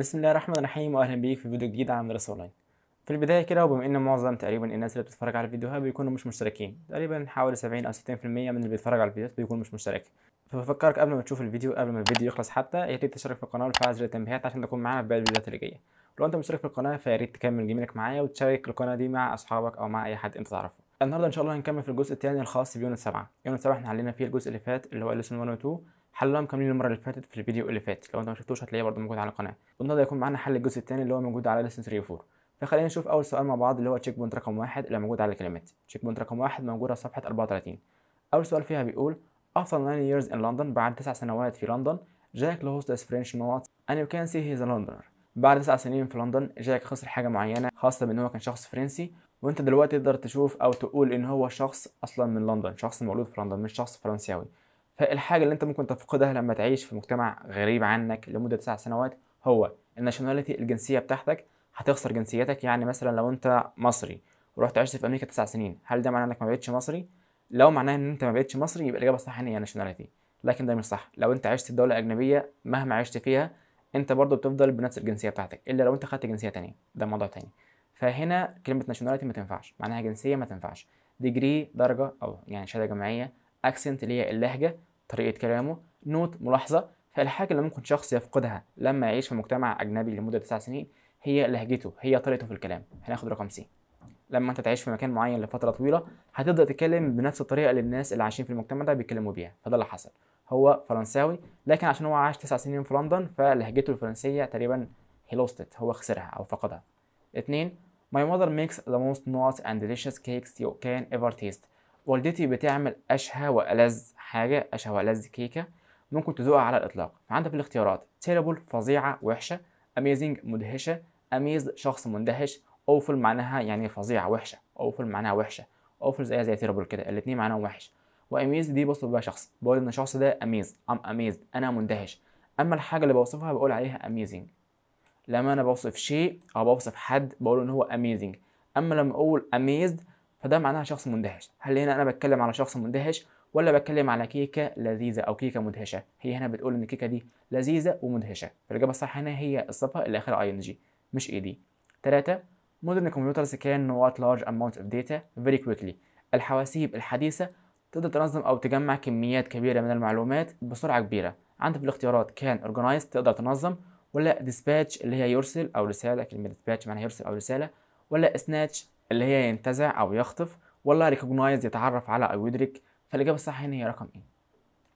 بسم الله الرحمن الرحيم واهلا بيك في فيديو جديد عن مدرسة أونلاين. في البداية كده وبما إن معظم تقريبا الناس اللي بتتفرج على الفيديوهات بيكونوا مش مشتركين. تقريبا حوالي 70 أو 60% من اللي بيتفرج على الفيديوهات بيكون مش مشترك. فبفكرك قبل ما تشوف الفيديو قبل ما الفيديو يخلص حتى يا ريت تشترك في القناة وتفعل زر التنبيهات عشان تكون معانا في باقي الفيديوهات اللي جاية. لو أنت مشترك في القناة فيا ريت تكمل جميلك معايا وتشارك القناة دي مع أصحابك أو مع أي حد أنت تعرفه. النهارده إن شاء الله هنكمل في الجزء الثاني الخاص ب unit 7 unit 7 إحنا حلينا فيه الجزء اللي فات اللي هو lesson 1 و 2 حلهم كاملين المرة اللي فاتت في الفيديو اللي فات. لو انت ما شفتوش هتلاقيه برضه موجود على القناة. والنهاردة هيكون معانا حل الجزء الثاني اللي هو موجود على lesson 3 و 4 فخلينا نشوف أول سؤال مع بعض اللي هو checkpoint رقم واحد اللي موجود على الكلمات. checkpoint رقم واحد موجود على صفحة 34 أول سؤال فيها بيقول after 9 years in London بعد تسع سنوات في لندن جاك lost his French note and you can see he's a بعد تسع سنين في لندن جاك خسر حاجة معينة خاصة بإن هو كان شخص فرنسي. وأنت دلوقتي تقدر تشوف أو تقول إن هو شخص أصلا من لندن شخص مولود في لندن مش شخص فرنساوي. فالحاجة اللي انت ممكن تفقدها لما تعيش في مجتمع غريب عنك لمدة تسع سنوات هو ال nationality الجنسية بتاعتك هتخسر جنسيتك. يعني مثلا لو انت مصري ورحت عشت في أمريكا تسع سنين هل ده معناه إنك ما بقتش مصري؟ لو معناه إن انت ما بقتش مصري يبقى الإجابة الصح هي nationality لكن ده مش صح. لو انت عشت في دولة أجنبية مهما عشت فيها انت برضه بتفضل بنفس الجنسية بتاعتك إلا لو انت خدت جنسية تانية. ده موضوع تاني. فهنا كلمة nationality ما تنفعش. معناها جنسية ما تنفعش. degree درجة أو يعني شهادة جامعية accent اللي هي اللهجة طريقة كلامه note ملاحظة. فالحاجة اللي ممكن شخص يفقدها لما يعيش في مجتمع أجنبي لمدة تسع سنين هي لهجته هي طريقته في الكلام. هناخد رقم C. لما أنت تعيش في مكان معين لفترة طويلة هتبدا تتكلم بنفس الطريقة اللي الناس اللي عايشين في المجتمع ده بيتكلموا بيها. فده اللي حصل. هو فرنساوي لكن عشان هو عاش تسع سنين في لندن فلهجته الفرنسية تقريبا lost it هو خسرها أو فقدها. اتنين My mother makes the most nuts and delicious cakes you can ever taste. والدتي بتعمل أشهى وألذ حاجة أشهى وألذ كيكة ممكن تذوقها على الإطلاق. فعندك الاختيارات terrible فظيعة وحشة amazing مدهشة amazed شخص مندهش awful معناها يعني فظيعة وحشة. awful معناها وحشة. awful زيها زي terrible كده الاتنين معناهم وحش. واميز دي بوصف بها شخص بقول إن الشخص ده amazed I'm amazed أنا مندهش. أما الحاجة اللي بوصفها بقول عليها amazing. لما أنا بوصف شيء أو بوصف حد بقول إن هو amazing. أما لما أقول amazed فده معناها شخص مندهش. هل هنا أنا بتكلم على شخص مندهش ولا بتكلم على كيكة لذيذة أو كيكة مدهشة؟ هي هنا بتقول إن الكيكة دي لذيذة ومدهشة. فالاجابه الصح هنا هي الصفة اللي آخرها اي ان جي مش اي دي 3 modern computers can know large amounts of data very quickly. الحواسيب الحديثة تقدر تنظم أو تجمع كميات كبيرة من المعلومات بسرعة كبيرة. عندك في الاختيارات كان organize تقدر تنظم ولا dispatch اللي هي يرسل أو رسالة كلمة dispatch معناها يرسل أو رسالة ولا snatch اللي هي ينتزع أو يخطف ولا recognize يتعرف على أو يدرك فالإجابة الصح هنا هي رقم إيه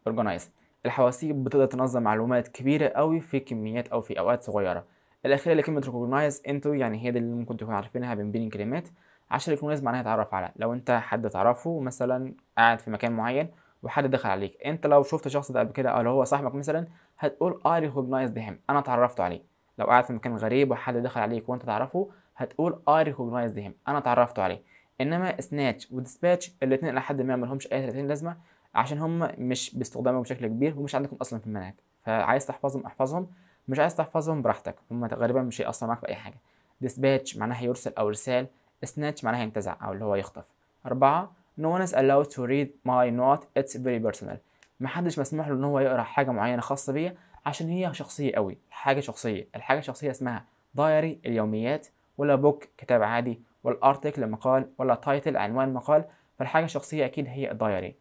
organize الحواسيب بتقدر تنظم معلومات كبيرة قوي في كميات أو في أوقات صغيرة. الأخيرة اللي كلمة recognize أنتوا يعني هي دي اللي ممكن تكونوا عارفينها بين بين الكلمات. عشان لازم معناها يتعرف على. لو انت حد تعرفه مثلا قاعد في مكان معين وحد دخل عليك. انت لو شفت الشخص ده قبل كده أو لو هو صاحبك مثلا هتقول I recognized him أنا اتعرفت عليه. لو قاعد في مكان غريب وحد دخل عليك وانت تعرفه هتقول I recognized him. أنا اتعرفت عليه. إنما سناتش وديسباتش الاثنين إلى حد ما ملهمش أي 30 لازمة عشان هم مش بيستخدموا بشكل كبير ومش عندكم أصلا في المنهج. فعايز تحفظهم احفظهم. مش عايز تحفظهم براحتك. هم غالبا مش هيأثروا معاك في أي حاجة. dispatch معناها يرسل أو رسال. snatch معناها ينتزع أو اللي هو يخطف. أربعة no one is allowed to read my note. It's very personal. محدش مسموح له إن هو يقرأ حاجة معينة خاصة بيا عشان هي شخصية قوي. حاجة شخصية. الحاجة الشخصية اسمها diary اليوميات. ولا book كتاب عادي ولا article مقال ولا title عنوان مقال فالحاجة الشخصية أكيد هي ال diary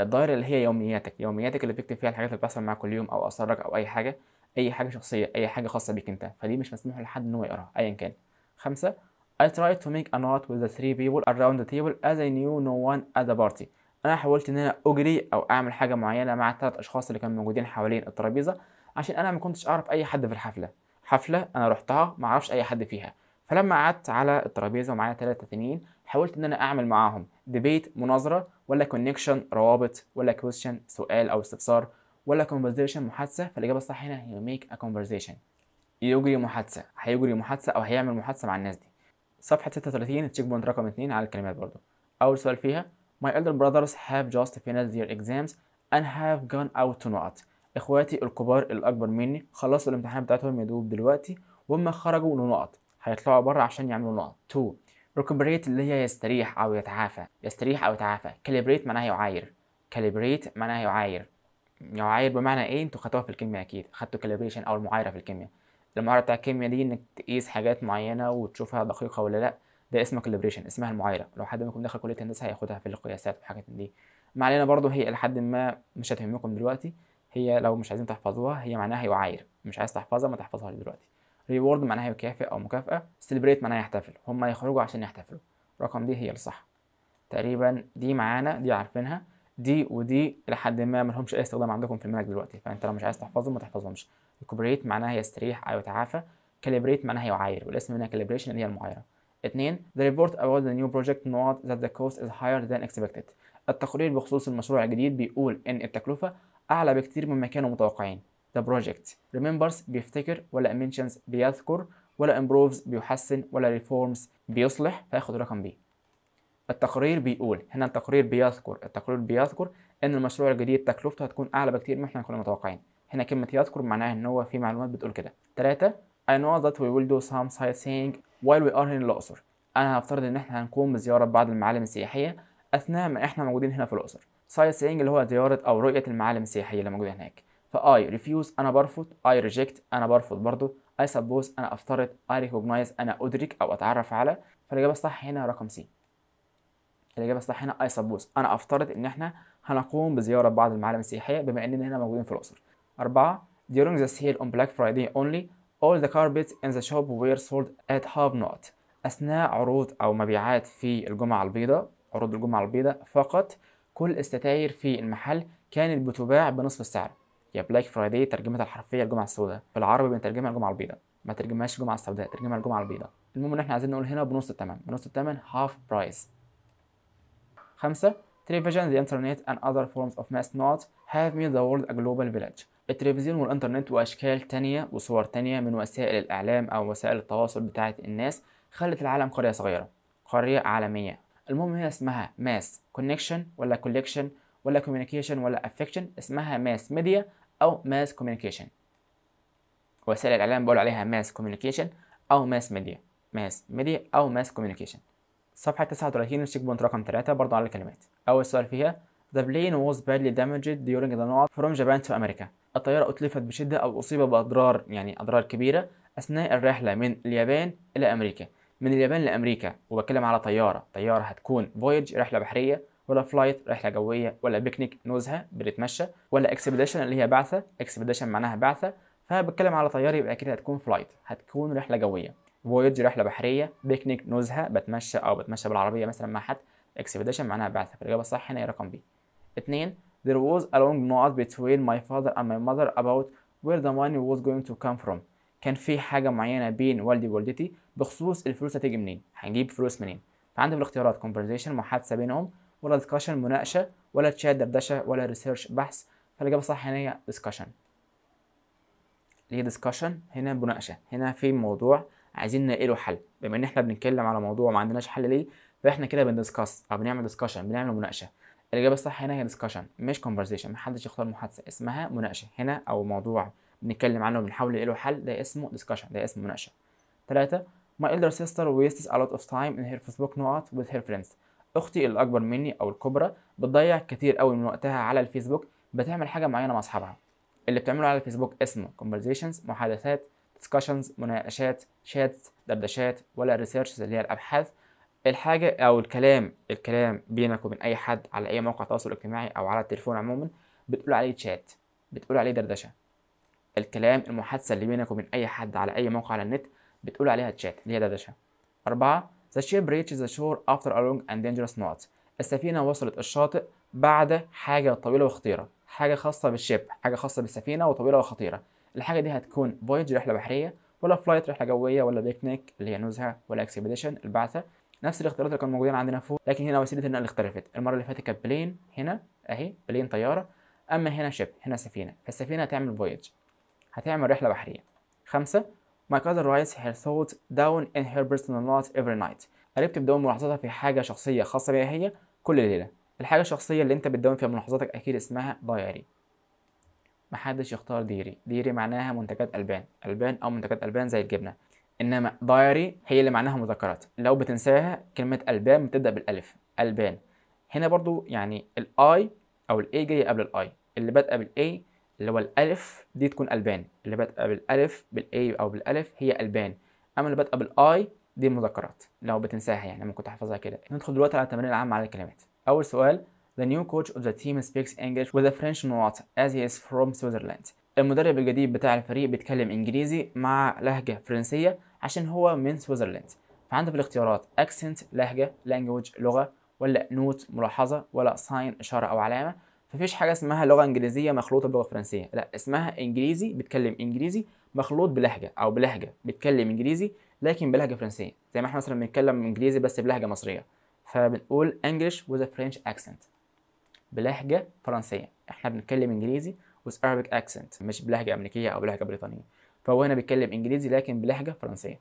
ال diary اللي هي يومياتك يومياتك اللي بتكتب فيها الحاجات اللي بتحصل معاك كل يوم أو أسرارك أو أي حاجة أي حاجة شخصية أي حاجة خاصة بيك أنت فدي مش مسموح لحد إن هو يقراها أيا كان خمسة I tried to make a note with the three people around the table as I knew no one at the party. أنا حاولت إن أنا أجري أو أعمل حاجة معينة مع الثلاث أشخاص اللي كانوا موجودين حوالين الترابيزة عشان أنا ما كنتش أعرف أي حد في الحفلة. حفلة أنا رحتها ما أعرفش أي حد فيها. فلما قعدت على الترابيزة ومعايا ثلاثة تانيين حاولت إن أنا أعمل معاهم debate مناظرة ولا connection روابط ولا question سؤال أو استفسار ولا conversation محادثة فالإجابة الصح هنا هي make a conversation. يجري محادثة هيجري محادثة أو هيعمل محادثة مع الناس دي. صفحة 36 check point رقم 2 على الكلمات برضو أول سؤال فيها My elder brothers have just finished their exams and have gone out to not إخواتي الكبار الأكبر مني خلصوا الامتحانات بتاعتهم يا دوب دلوقتي وهم خرجوا لنقط. هيطلعوا بره عشان يعملوا نقط. 2 recuperate اللي هي يستريح أو يتعافى. يستريح أو يتعافى. Calibrate معناها يعاير. Calibrate معناها يعاير. يعاير بمعنى إيه؟ أنتوا خدتوها في الكيمياء أكيد. خدتوا calibration أو المعايرة في الكيمياء. المعايرة بتاع الكيمياء دي إنك تقيس حاجات معينة وتشوفها دقيقة ولا لأ. ده اسمه calibration اسمها المعايرة. لو حد منكم دخل كلية هندسة هياخدها في القياسات وحاجات دي. ما علينا برضه هي لحد ما مش هتهمكم دلوقتي. هي لو مش عايزين تحفظوها هي معناها يعاير مش عايز تحفظها ما تحفظهاش دلوقتي. reward معناها يكافئ أو مكافأة. celebrate معناها يحتفل. هم يخرجوا عشان يحتفلوا. رقم D هي الصح. تقريبا دي معانا دي عارفينها. دي ودي لحد ما ملهمش أي استخدام عندكم في المنهج دلوقتي. فأنت لو مش عايز تحفظهم ما تحفظهمش. recuperate معناها يستريح أو يتعافى. calibrate معناها يعاير والاسم منها calibration اللي هي المعايرة. اتنين the report about the new project note that the cost is higher than expected. التقرير بخصوص المشروع الجديد بيقول إن التكلفة أعلى بكتير مما كانوا متوقعين. The project remembers بيفتكر ولا mentions بيذكر ولا improves بيحسن ولا reforms بيصلح فياخد رقم بي التقرير بيقول هنا التقرير بيذكر. التقرير بيذكر إن المشروع الجديد تكلفته هتكون أعلى بكتير مما إحنا كنا متوقعين. هنا كلمة يذكر معناها إن هو في معلومات بتقول كده. تلاتة I know that we will do some sightseeing while we are in الأقصر. أنا هفترض إن إحنا هنقوم بزيارة بعض المعالم السياحية أثناء ما إحنا موجودين هنا في الأقصر. Sightseeing اللي هو زيارة أو رؤية المعالم السياحية اللي موجودة هناك. فاي refuse أنا برفض. I reject أنا برفض برضو. I suppose أنا أفترض. I recognize أنا أدرك أو أتعرف على. فالإجابة الصح هنا رقم C الإجابة الصح هنا I suppose. أنا أفترض إن إحنا هنقوم بزيارة بعض المعالم السياحية بما إننا هنا موجودين في الأقصر. أربعة during the sale on Black Friday only all the carpets in the shop were sold at half not. أثناء عروض أو مبيعات في الجمعة البيضاء عروض الجمعة البيضاء فقط. كل الستاير في المحل كانت بتباع بنصف السعر. يا Black Friday ترجمتها الحرفية الجمعة السوداء بالعربي بنترجمها الجمعة البيضاء. ما ترجمهاش الجمعة السوداء ترجمها الجمعة البيضاء. المهم إن إحنا عايزين نقول هنا بنص الثمن بنص الثمن half price. خمسة television the internet and other forms of mass notes have made the world a global village. التلفزيون والإنترنت وأشكال تانية وصور تانية من وسائل الإعلام أو وسائل التواصل بتاعة الناس خلت العالم قرية صغيرة قرية عالمية. المهم هي اسمها mass connection ولا collection ولا communication ولا affection اسمها mass media أو mass communication وسائل الإعلام بقول عليها mass communication أو mass media mass media أو mass communication صفحة 39 ال check point رقم 3 برضه على الكلمات. أول سؤال فيها The plane was badly damaged during the north from Japan to America. الطيارة أتلفت بشدة أو أصيب بأضرار يعني أضرار كبيرة أثناء الرحلة من اليابان إلى أمريكا. من اليابان لأمريكا وبتكلم على طيارة. طيارة هتكون voyage رحلة بحرية ولا flight رحلة جوية ولا بيكنيك نزهة بنتمشى ولا expedition اللي هي بعثة. expedition معناها بعثة. فبتكلم على طيارة يبقى كده هتكون flight هتكون رحلة جوية. voyage رحلة بحرية. بيكنيك نزهة بتمشى أو بتمشى بالعربية مثلا مع حد. expedition معناها بعثة. فالإجابة الصح هنا هي رقم B اتنين There was a long note between my father and my mother about where the money was going to come from. كان في حاجة معينة بين والدي ووالدتي بخصوص الفلوس هتيجي منين، هنجيب فلوس منين. فعندي في الاختيارات conversation محادثة بينهم ولا discussion مناقشة ولا chat دردشة ولا research بحث فالإجابة الصح هنا هي discussion. ليه discussion؟ هنا مناقشة، هنا في موضوع عايزين نلاقي حل، بما إن إحنا بنتكلم على موضوع ما عندناش حل ليه فإحنا كده بندسكس أو بنعمل discussion بنعمل مناقشة. الإجابة الصح هنا هي discussion مش conversation محدش يختار محادثة اسمها مناقشة هنا أو موضوع بنتكلم عنه وبنحاول له حل ده اسمه discussion ده اسمه مناقشة. تلاتة My elder sister wastes a lot of time in her Facebook note with her friends. أختي الأكبر مني أو الكبرى بتضيع كتير قوي من وقتها على الفيسبوك بتعمل حاجة معينة مع أصحابها. اللي بتعمله على الفيسبوك اسمه conversations محادثات discussions مناقشات شاتس دردشات ولا researches اللي هي الأبحاث. الحاجة أو الكلام الكلام بينك وبين أي حد على أي موقع تواصل اجتماعي أو على التليفون عموما بتقول عليه تشات بتقول عليه دردشة. الكلام المحادثة اللي بينك وبين أي حد على أي موقع على النت بتقول عليها تشات اللي هي دردشة. أربعة The ship reaches the shore after a long and dangerous night. السفينة وصلت الشاطئ بعد حاجة طويلة وخطيرة. حاجة خاصة بالشيب حاجة خاصة بالسفينة وطويلة وخطيرة. الحاجة دي هتكون فويج رحلة بحرية ولا flight رحلة جوية ولا بيكنيك اللي هي نزهة ولا expedition البعثة. نفس الاختيارات اللي كانوا موجودين عندنا فوق لكن هنا وسيلة النقل اختلفت. المرة اللي فاتت كانت plane هنا أهي plane طيارة. أما هنا ship هنا سفينة. فالسفينة هتعمل voyage هتعمل رحلة بحرية. خمسة My cousin writes her thoughts down in her personal notes every night. قريبتي بتدون ملاحظاتها في حاجة شخصية خاصة بيها هي كل ليلة. الحاجة الشخصية اللي انت بتدون فيها ملاحظاتك أكيد اسمها diary محدش يختار dairy dairy معناها منتجات ألبان. ألبان أو منتجات ألبان زي الجبنة. إنما diary هي اللي معناها مذكرات. لو بتنساها كلمة ألبان بتبدأ بالألف. ألبان. هنا برضو يعني ال A أو ال A جاية قبل ال I اللي بادئه بال A اللي هو الألف دي تكون ألبان اللي بادئه بالألف بال A أو بالألف هي ألبان أما اللي بادئه بال I دي مذكرات لو بتنساها يعني ممكن تحفظها كده ندخل دلوقتي على التمرين العام على الكلمات أول سؤال The new coach of the team speaks English with a French نقط as he is from Switzerland. المدرب الجديد بتاع الفريق بيتكلم إنجليزي مع لهجة فرنسية عشان هو من Switzerland. في الاختيارات accent لهجة language لغة ولا note ملاحظة ولا sign إشارة أو علامة. مفيش حاجة اسمها لغة إنجليزية مخلوطة بلغة فرنسية، لا اسمها إنجليزي بيتكلم إنجليزي مخلوط بلهجة أو بلهجة بيتكلم إنجليزي لكن بلهجة فرنسية، زي ما إحنا مثلا بنتكلم إنجليزي بس بلهجة مصرية. فبنقول with a French accent. بلهجة فرنسية. إحنا بنتكلم إنجليزي with Arabic accent مش بلهجة أمريكية أو بلهجة بريطانية. فهو هنا بيتكلم إنجليزي لكن بلهجة فرنسية.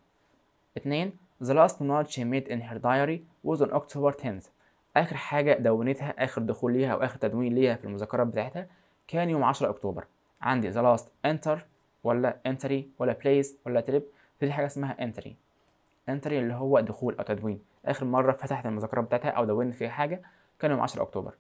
اتنين The last note she made in her diary was on October 10th آخر حاجة دونتها آخر دخول ليها أو آخر تدوين ليها في المذكرات بتاعتها كان يوم 10 أكتوبر. عندي the last enter ولا entry ولا place ولا trip. في حاجة اسمها entry. Entry اللي هو دخول أو تدوين. آخر مرة فتحت المذكرات بتاعتها أو دونت فيها حاجة كان يوم 10 أكتوبر.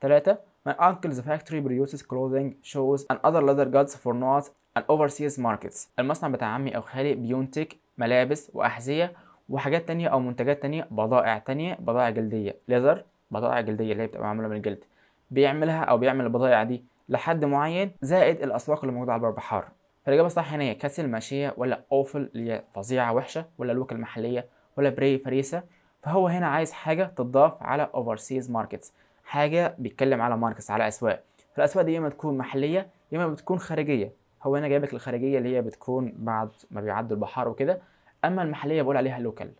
ثلاثة My uncle's factory produces clothing, shoes and other leather goods for north and overseas markets. المصنع بتاع عمي أو خالي بينتج ملابس وأحذية وحاجات تانية أو منتجات تانية بضائع تانية بضائع جلدية. leather بضائع جلدية اللي هي بتبقى معمولة من الجلد. بيعملها أو بيعمل البضائع دي لحد معين زائد الأسواق اللي موجودة على البحار فالإجابة الصح هنا هي cattle ماشية ولا awful اللي هي فظيعة وحشة ولا local محلية ولا prey فريسة. فهو هنا عايز حاجة تضاف على overseas markets حاجة بيتكلم على markets على أسواق. فالأسواق دي يا إما تكون محلية يا إما بتكون خارجية. هو هنا جايبك الخارجية اللي هي بتكون بعد ما بيعدوا البحار وكده. أما المحلية بقول عليها local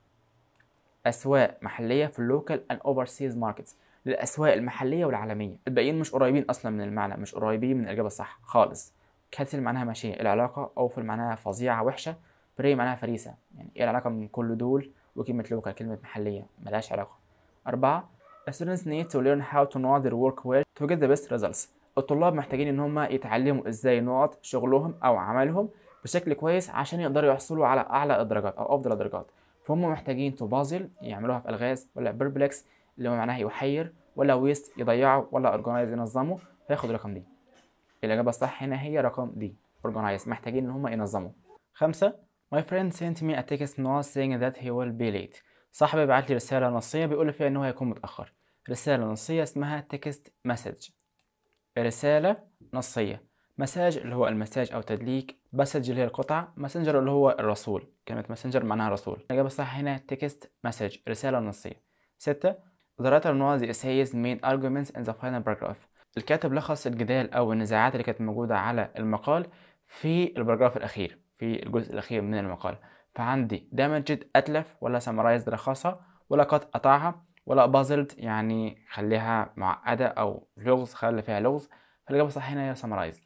أسواق محلية في ال local and overseas markets للأسواق المحلية والعالمية. الباقيين مش قريبين أصلا من المعنى مش قريبين من الإجابة الصح خالص. cattle معناها ماشية. العلاقة awful معناها فظيعة وحشة. prey معناها فريسة. يعني إيه العلاقة من كل دول؟ وكلمة local كلمة محلية. ملهاش علاقة. أربعة students need to learn how to know their work well to get the best results. الطلاب محتاجين إن هم يتعلموا إزاي نقط شغلهم أو عملهم. بشكل كويس عشان يقدروا يحصلوا على أعلى الدرجات أو أفضل الدرجات فهم محتاجين to puzzle يعملوها في ألغاز ولا perplex اللي هو معناها يحير ولا waste يضيعوا ولا organize ينظموا فياخد رقم D. الإجابة الصح هنا هي رقم D organize محتاجين إن هم ينظموا. خمسة My friend sent me a text نقط saying that he will be late. صاحبي بعت لي رسالة نصية بيقول فيها إن هو هيكون متأخر. رسالة نصية اسمها text message رسالة نصية. مساج اللي هو المساج أو تدليك مسج اللي هي القطعة messenger اللي هو الرسول. كلمة messenger معناها رسول. الإجابة الصح هنا text message رسالة نصية. ستة The writer knows the essay's main arguments in the final paragraph. الكاتب لخص الجدال أو النزاعات اللي كانت موجودة على المقال في ال paragraph الأخير في الجزء الأخير من المقال. فعندي damaged أتلف ولا سمرايزد رخصها ولا cut قطعها ولا puzzled يعني خليها معقدة أو لغز خلي فيها لغز. فالإجابة الصح هنا هي summarized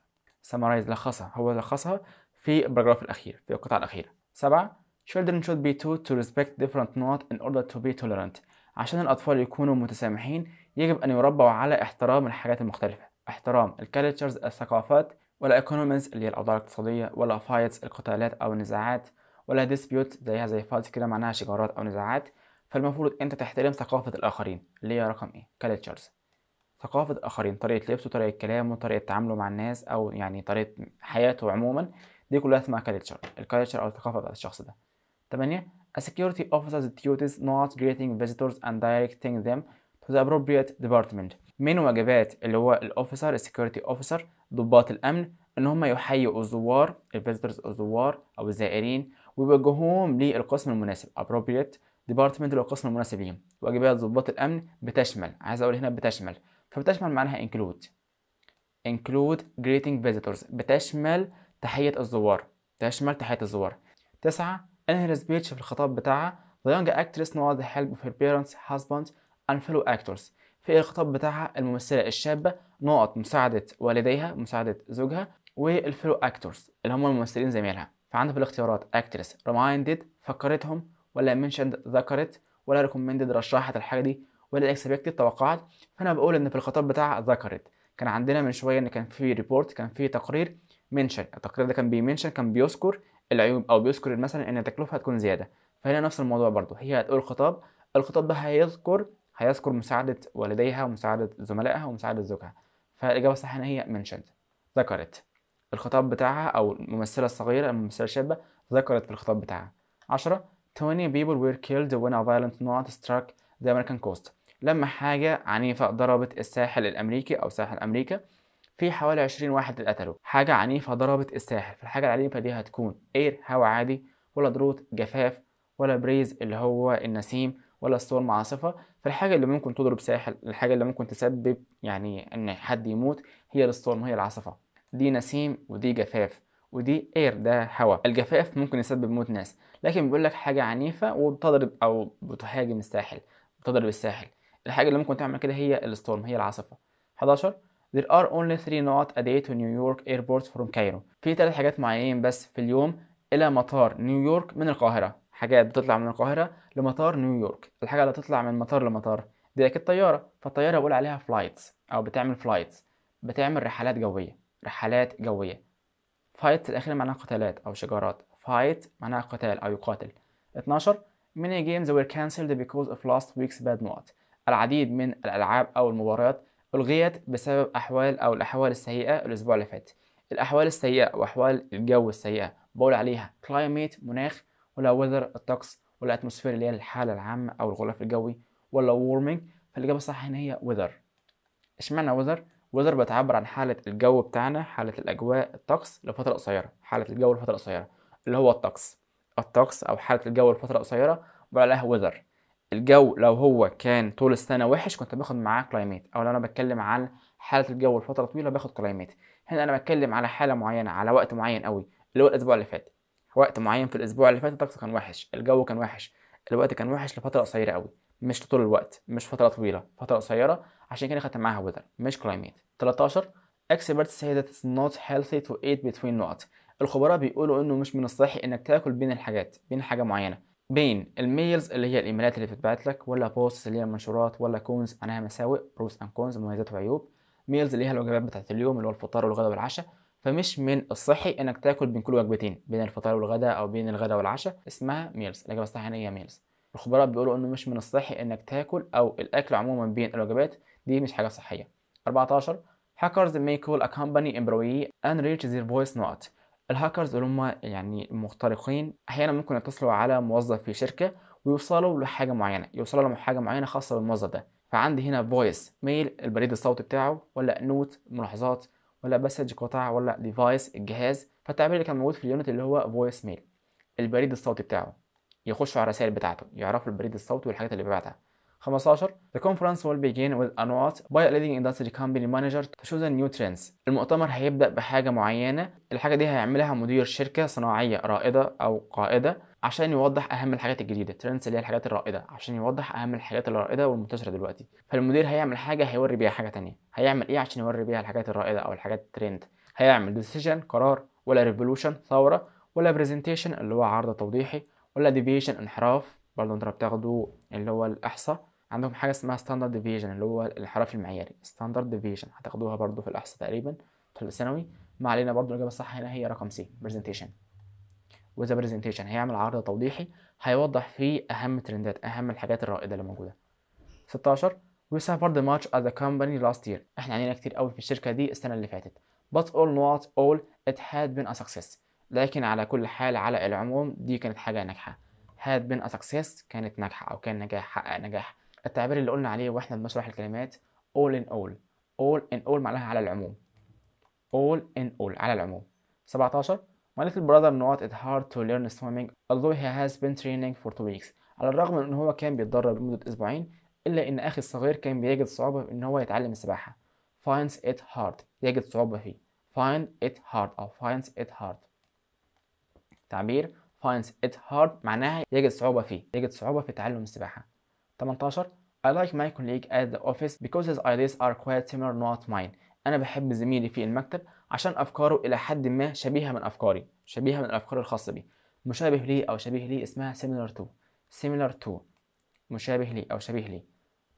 summarize لخصها. هو لخصها في ال paragraph الأخير في القطعة الأخيرة. سبعة Children should be taught to respect different notes in order to be tolerant. عشان الأطفال يكونوا متسامحين يجب أن يربوا على احترام الحاجات المختلفة. احترام ال cultures الثقافات ولا economies اللي هي الأوضاع الاقتصادية ولا fights القتالات أو النزاعات ولا dispute زيها زي fights كده معناها شجارات أو نزاعات. فالمفروض أنت تحترم ثقافة الآخرين. اللي هي رقم إيه؟ cultures ثقافة الآخرين طريقة لبسه طريقة كلامه طريقة تعامله مع الناس أو يعني طريقة حياته عموما دي كلها اسمها culture ال culture أو الثقافة بتاعت الشخص ده. تمانية A security officer's duties نقط greeting visitors and directing them to the appropriate department. من واجبات اللي هو ال officer ال security officer ضباط الأمن إن هم يحيوا الزوار ال visitors الزوار أو الزائرين ويوجهوهم للقسم المناسب appropriate department اللي هو القسم المناسب ليهم. واجبات ضباط الأمن بتشمل عايز أقول هنا بتشمل فبتشمل معناها include. include greeting visitors. بتشمل تحية الزوار. تشمل تحية الزوار. تسعة her speech في الخطاب بتاعها. The young actress knows the help of her parents, husbands and fellow actors. في الخطاب بتاعها الممثلة الشابة نقط مساعدة والديها مساعدة زوجها والفيلو اكتورز اللي هم الممثلين زميلها. فعندها في الاختيارات actress reminded فكرتهم ولا mentioned ذكرت ولا recommended رشحت الحاجة دي. ولا expected توقعت فأنا بقول إن في الخطاب بتاعها ذكرت. كان عندنا من شوية إن كان في report كان في تقرير mention التقرير ده كان بي mention كان بيذكر العيوب أو بيذكر مثلا إن التكلفة هتكون زيادة. فهنا نفس الموضوع برضو هي هتقول خطاب. الخطاب ده هيذكر هيذكر مساعدة والديها ومساعدة زملائها ومساعدة زوجها. فالإجابة الصح هنا هي mentioned. ذكرت. الخطاب بتاعها أو الممثلة الصغيرة الممثلة الشابة ذكرت في الخطاب بتاعها. عشرة. 20 people were killed when a violent knot struck the American coast. لما حاجة عنيفة ضربت الساحل الأمريكي أو ساحل أمريكا في حوالي 20 واحد اتقتلوا. حاجة عنيفة ضربت الساحل فالحاجة العنيفة دي هتكون air هوا عادي ولا drought جفاف ولا breeze اللي هو النسيم ولا storm عاصفة. فالحاجة اللي ممكن تضرب ساحل الحاجة اللي ممكن تسبب يعني إن حد يموت هي ال storm هي العاصفة. دي نسيم ودي جفاف ودي air ده هوا. الجفاف ممكن يسبب موت ناس لكن بيقول لك حاجة عنيفة وبتضرب أو بتهاجم الساحل بتضرب الساحل. الحاجة اللي ممكن تعمل كده هي ال storm هي العاصفة. 11 There are only three نقط a day to New York airport from Cairo. في ثلاث حاجات معينين بس في اليوم إلى مطار نيويورك من القاهرة. حاجات بتطلع من القاهرة لمطار نيويورك الحاجة اللي تطلع من مطار لمطار. دي أكيد طيارة. فالطيارة بقول عليها flights أو بتعمل flights بتعمل رحلات جوية. رحلات جوية. fight الأخير معناها قتالات أو شجارات. fight معناها قتال أو يقاتل. 12 many games were cancelled because of last week's bad note العديد من الألعاب أو المباريات ألغيت بسبب أحوال أو الأحوال السيئة الأسبوع اللي فات. الأحوال السيئة وأحوال الجو السيئة بقول عليها climate مناخ ولا weather الطقس ولا atmosphere اللي هي الحالة العامة أو الغلاف الجوي ولا warming فالإجابة الصح هنا هي weather. إشمعنى weather weather بتعبر عن حالة الجو بتاعنا حالة الأجواء الطقس لفترة قصيرة حالة الجو لفترة قصيرة اللي هو الطقس. الطقس أو حالة الجو لفترة قصيرة بقول عليها weather. الجو لو هو كان طول السنة وحش كنت باخد معاه climate. أو لو أنا بتكلم عن حالة الجو لفترة طويلة باخد climate. هنا أنا بتكلم على حالة معينة على وقت معين قوي اللي هو الأسبوع اللي فات. وقت معين في الأسبوع اللي فات الطقس كان وحش الجو كان وحش الوقت كان وحش لفترة قصيرة قوي مش طول الوقت مش فترة طويلة فترة قصيرة. عشان كده خدت معاها weather مش climate 13 experts say that it's not healthy to eat between الخبراء بيقولوا إنه مش من الصحي إنك تاكل بين الحاجات بين حاجة معينة. بين الميلز اللي هي الإيميلات اللي بتتبعت لك ولا بوستس اللي هي المنشورات ولا كونز معناها مساوئ بروس اند كونز مميزات وعيوب. ميلز اللي هي الوجبات بتاعت اليوم اللي هو الفطار والغداء والعشاء. فمش من الصحي إنك تاكل بين كل وجبتين بين الفطار والغداء أو بين الغداء والعشاء. اسمها ميلز الإجابة الصحيحة هي ميلز الخبراء بيقولوا إنه مش من الصحي إنك تاكل أو الأكل عموما بين الوجبات. دي مش حاجة صحية. 14 hackers may call a company employee and reach their voice note. الهاكرز اللي هم يعني المخترقين أحيانا ممكن يتصلوا على موظف في شركة ويوصلوا لحاجة معينة يوصلوا لحاجه معينة خاصة بالموظف ده. فعندي هنا فويس ميل البريد الصوتي بتاعه ولا نوت ملاحظات ولا مسج قطع ولا ديفايس الجهاز. فالتعبير اللي كان موجود في اليونت اللي هو فويس ميل البريد الصوتي بتاعه. يخشوا على الرسائل بتاعته يعرفوا البريد الصوتي والحاجات اللي بيبعتها. 15 The conference will begin with a note by a leading industry company manager to the new trends? المؤتمر هيبدأ بحاجة معينة. الحاجة دي هيعملها مدير شركة صناعية رائدة أو قائدة عشان يوضح أهم الحاجات الجديدة. ترندز اللي هي الحاجات الرائدة عشان يوضح أهم الحاجات الرائدة والمنتشرة دلوقتي. فالمدير هيعمل حاجة هيوري بيها حاجة تانية. هيعمل إيه عشان يوري بيها الحاجات الرائدة أو الحاجات الترند هيعمل decision قرار ولا ريفولوشن ثورة ولا برزنتيشن اللي هو عرض توضيحي ولا ديفيشن انحراف برضه أنتوا بتاخدوا اللي هو الإحصاء. عندهم حاجة اسمها ستاندرد ديفيجن اللي هو الانحراف المعياري. ستاندرد ديفيجن هتاخدوها برضو في الإحصاء تقريبا في الثانوي. ما علينا برضو الإجابة الصح هنا هي رقم سي برزنتيشن وذا برزنتيشن هيعمل عرض توضيحي هيوضح فيه أهم ترندات أهم الحاجات الرائدة اللي موجودة. 16 We suffered much at the company last year. إحنا عانينا كتير قوي في الشركة دي السنة اللي فاتت. But all not all it had been a success. لكن على كل حال على العموم دي كانت حاجة ناجحة. Had been a success كانت ناجحة أو كان نجاح حقق نجاح. التعبير اللي قلنا عليه وإحنا بنشرح الكلمات all in all. all in all معناها على العموم. all in all على العموم. 17 My little brother not it hard to learn swimming although he has been training for two weeks. على الرغم من إن هو كان بيتدرب لمدة أسبوعين إلا إن أخي الصغير كان بيجد صعوبة في إن هو يتعلم السباحة. finds it hard. يجد صعوبة فيه. find it hard أو finds it hard. تعبير finds it hard معناها يجد صعوبة فيه يجد صعوبة في تعلم السباحة. 18 I like my colleague at the office because his ideas are quite similar not mine. أنا بحب زميلي في المكتب عشان أفكاره إلى حد ما شبيهة من أفكاري شبيهة من الأفكار الخاصة بي. مشابه لي أو شبيه لي اسمها similar to. Similar to. مشابه لي أو شبيه لي.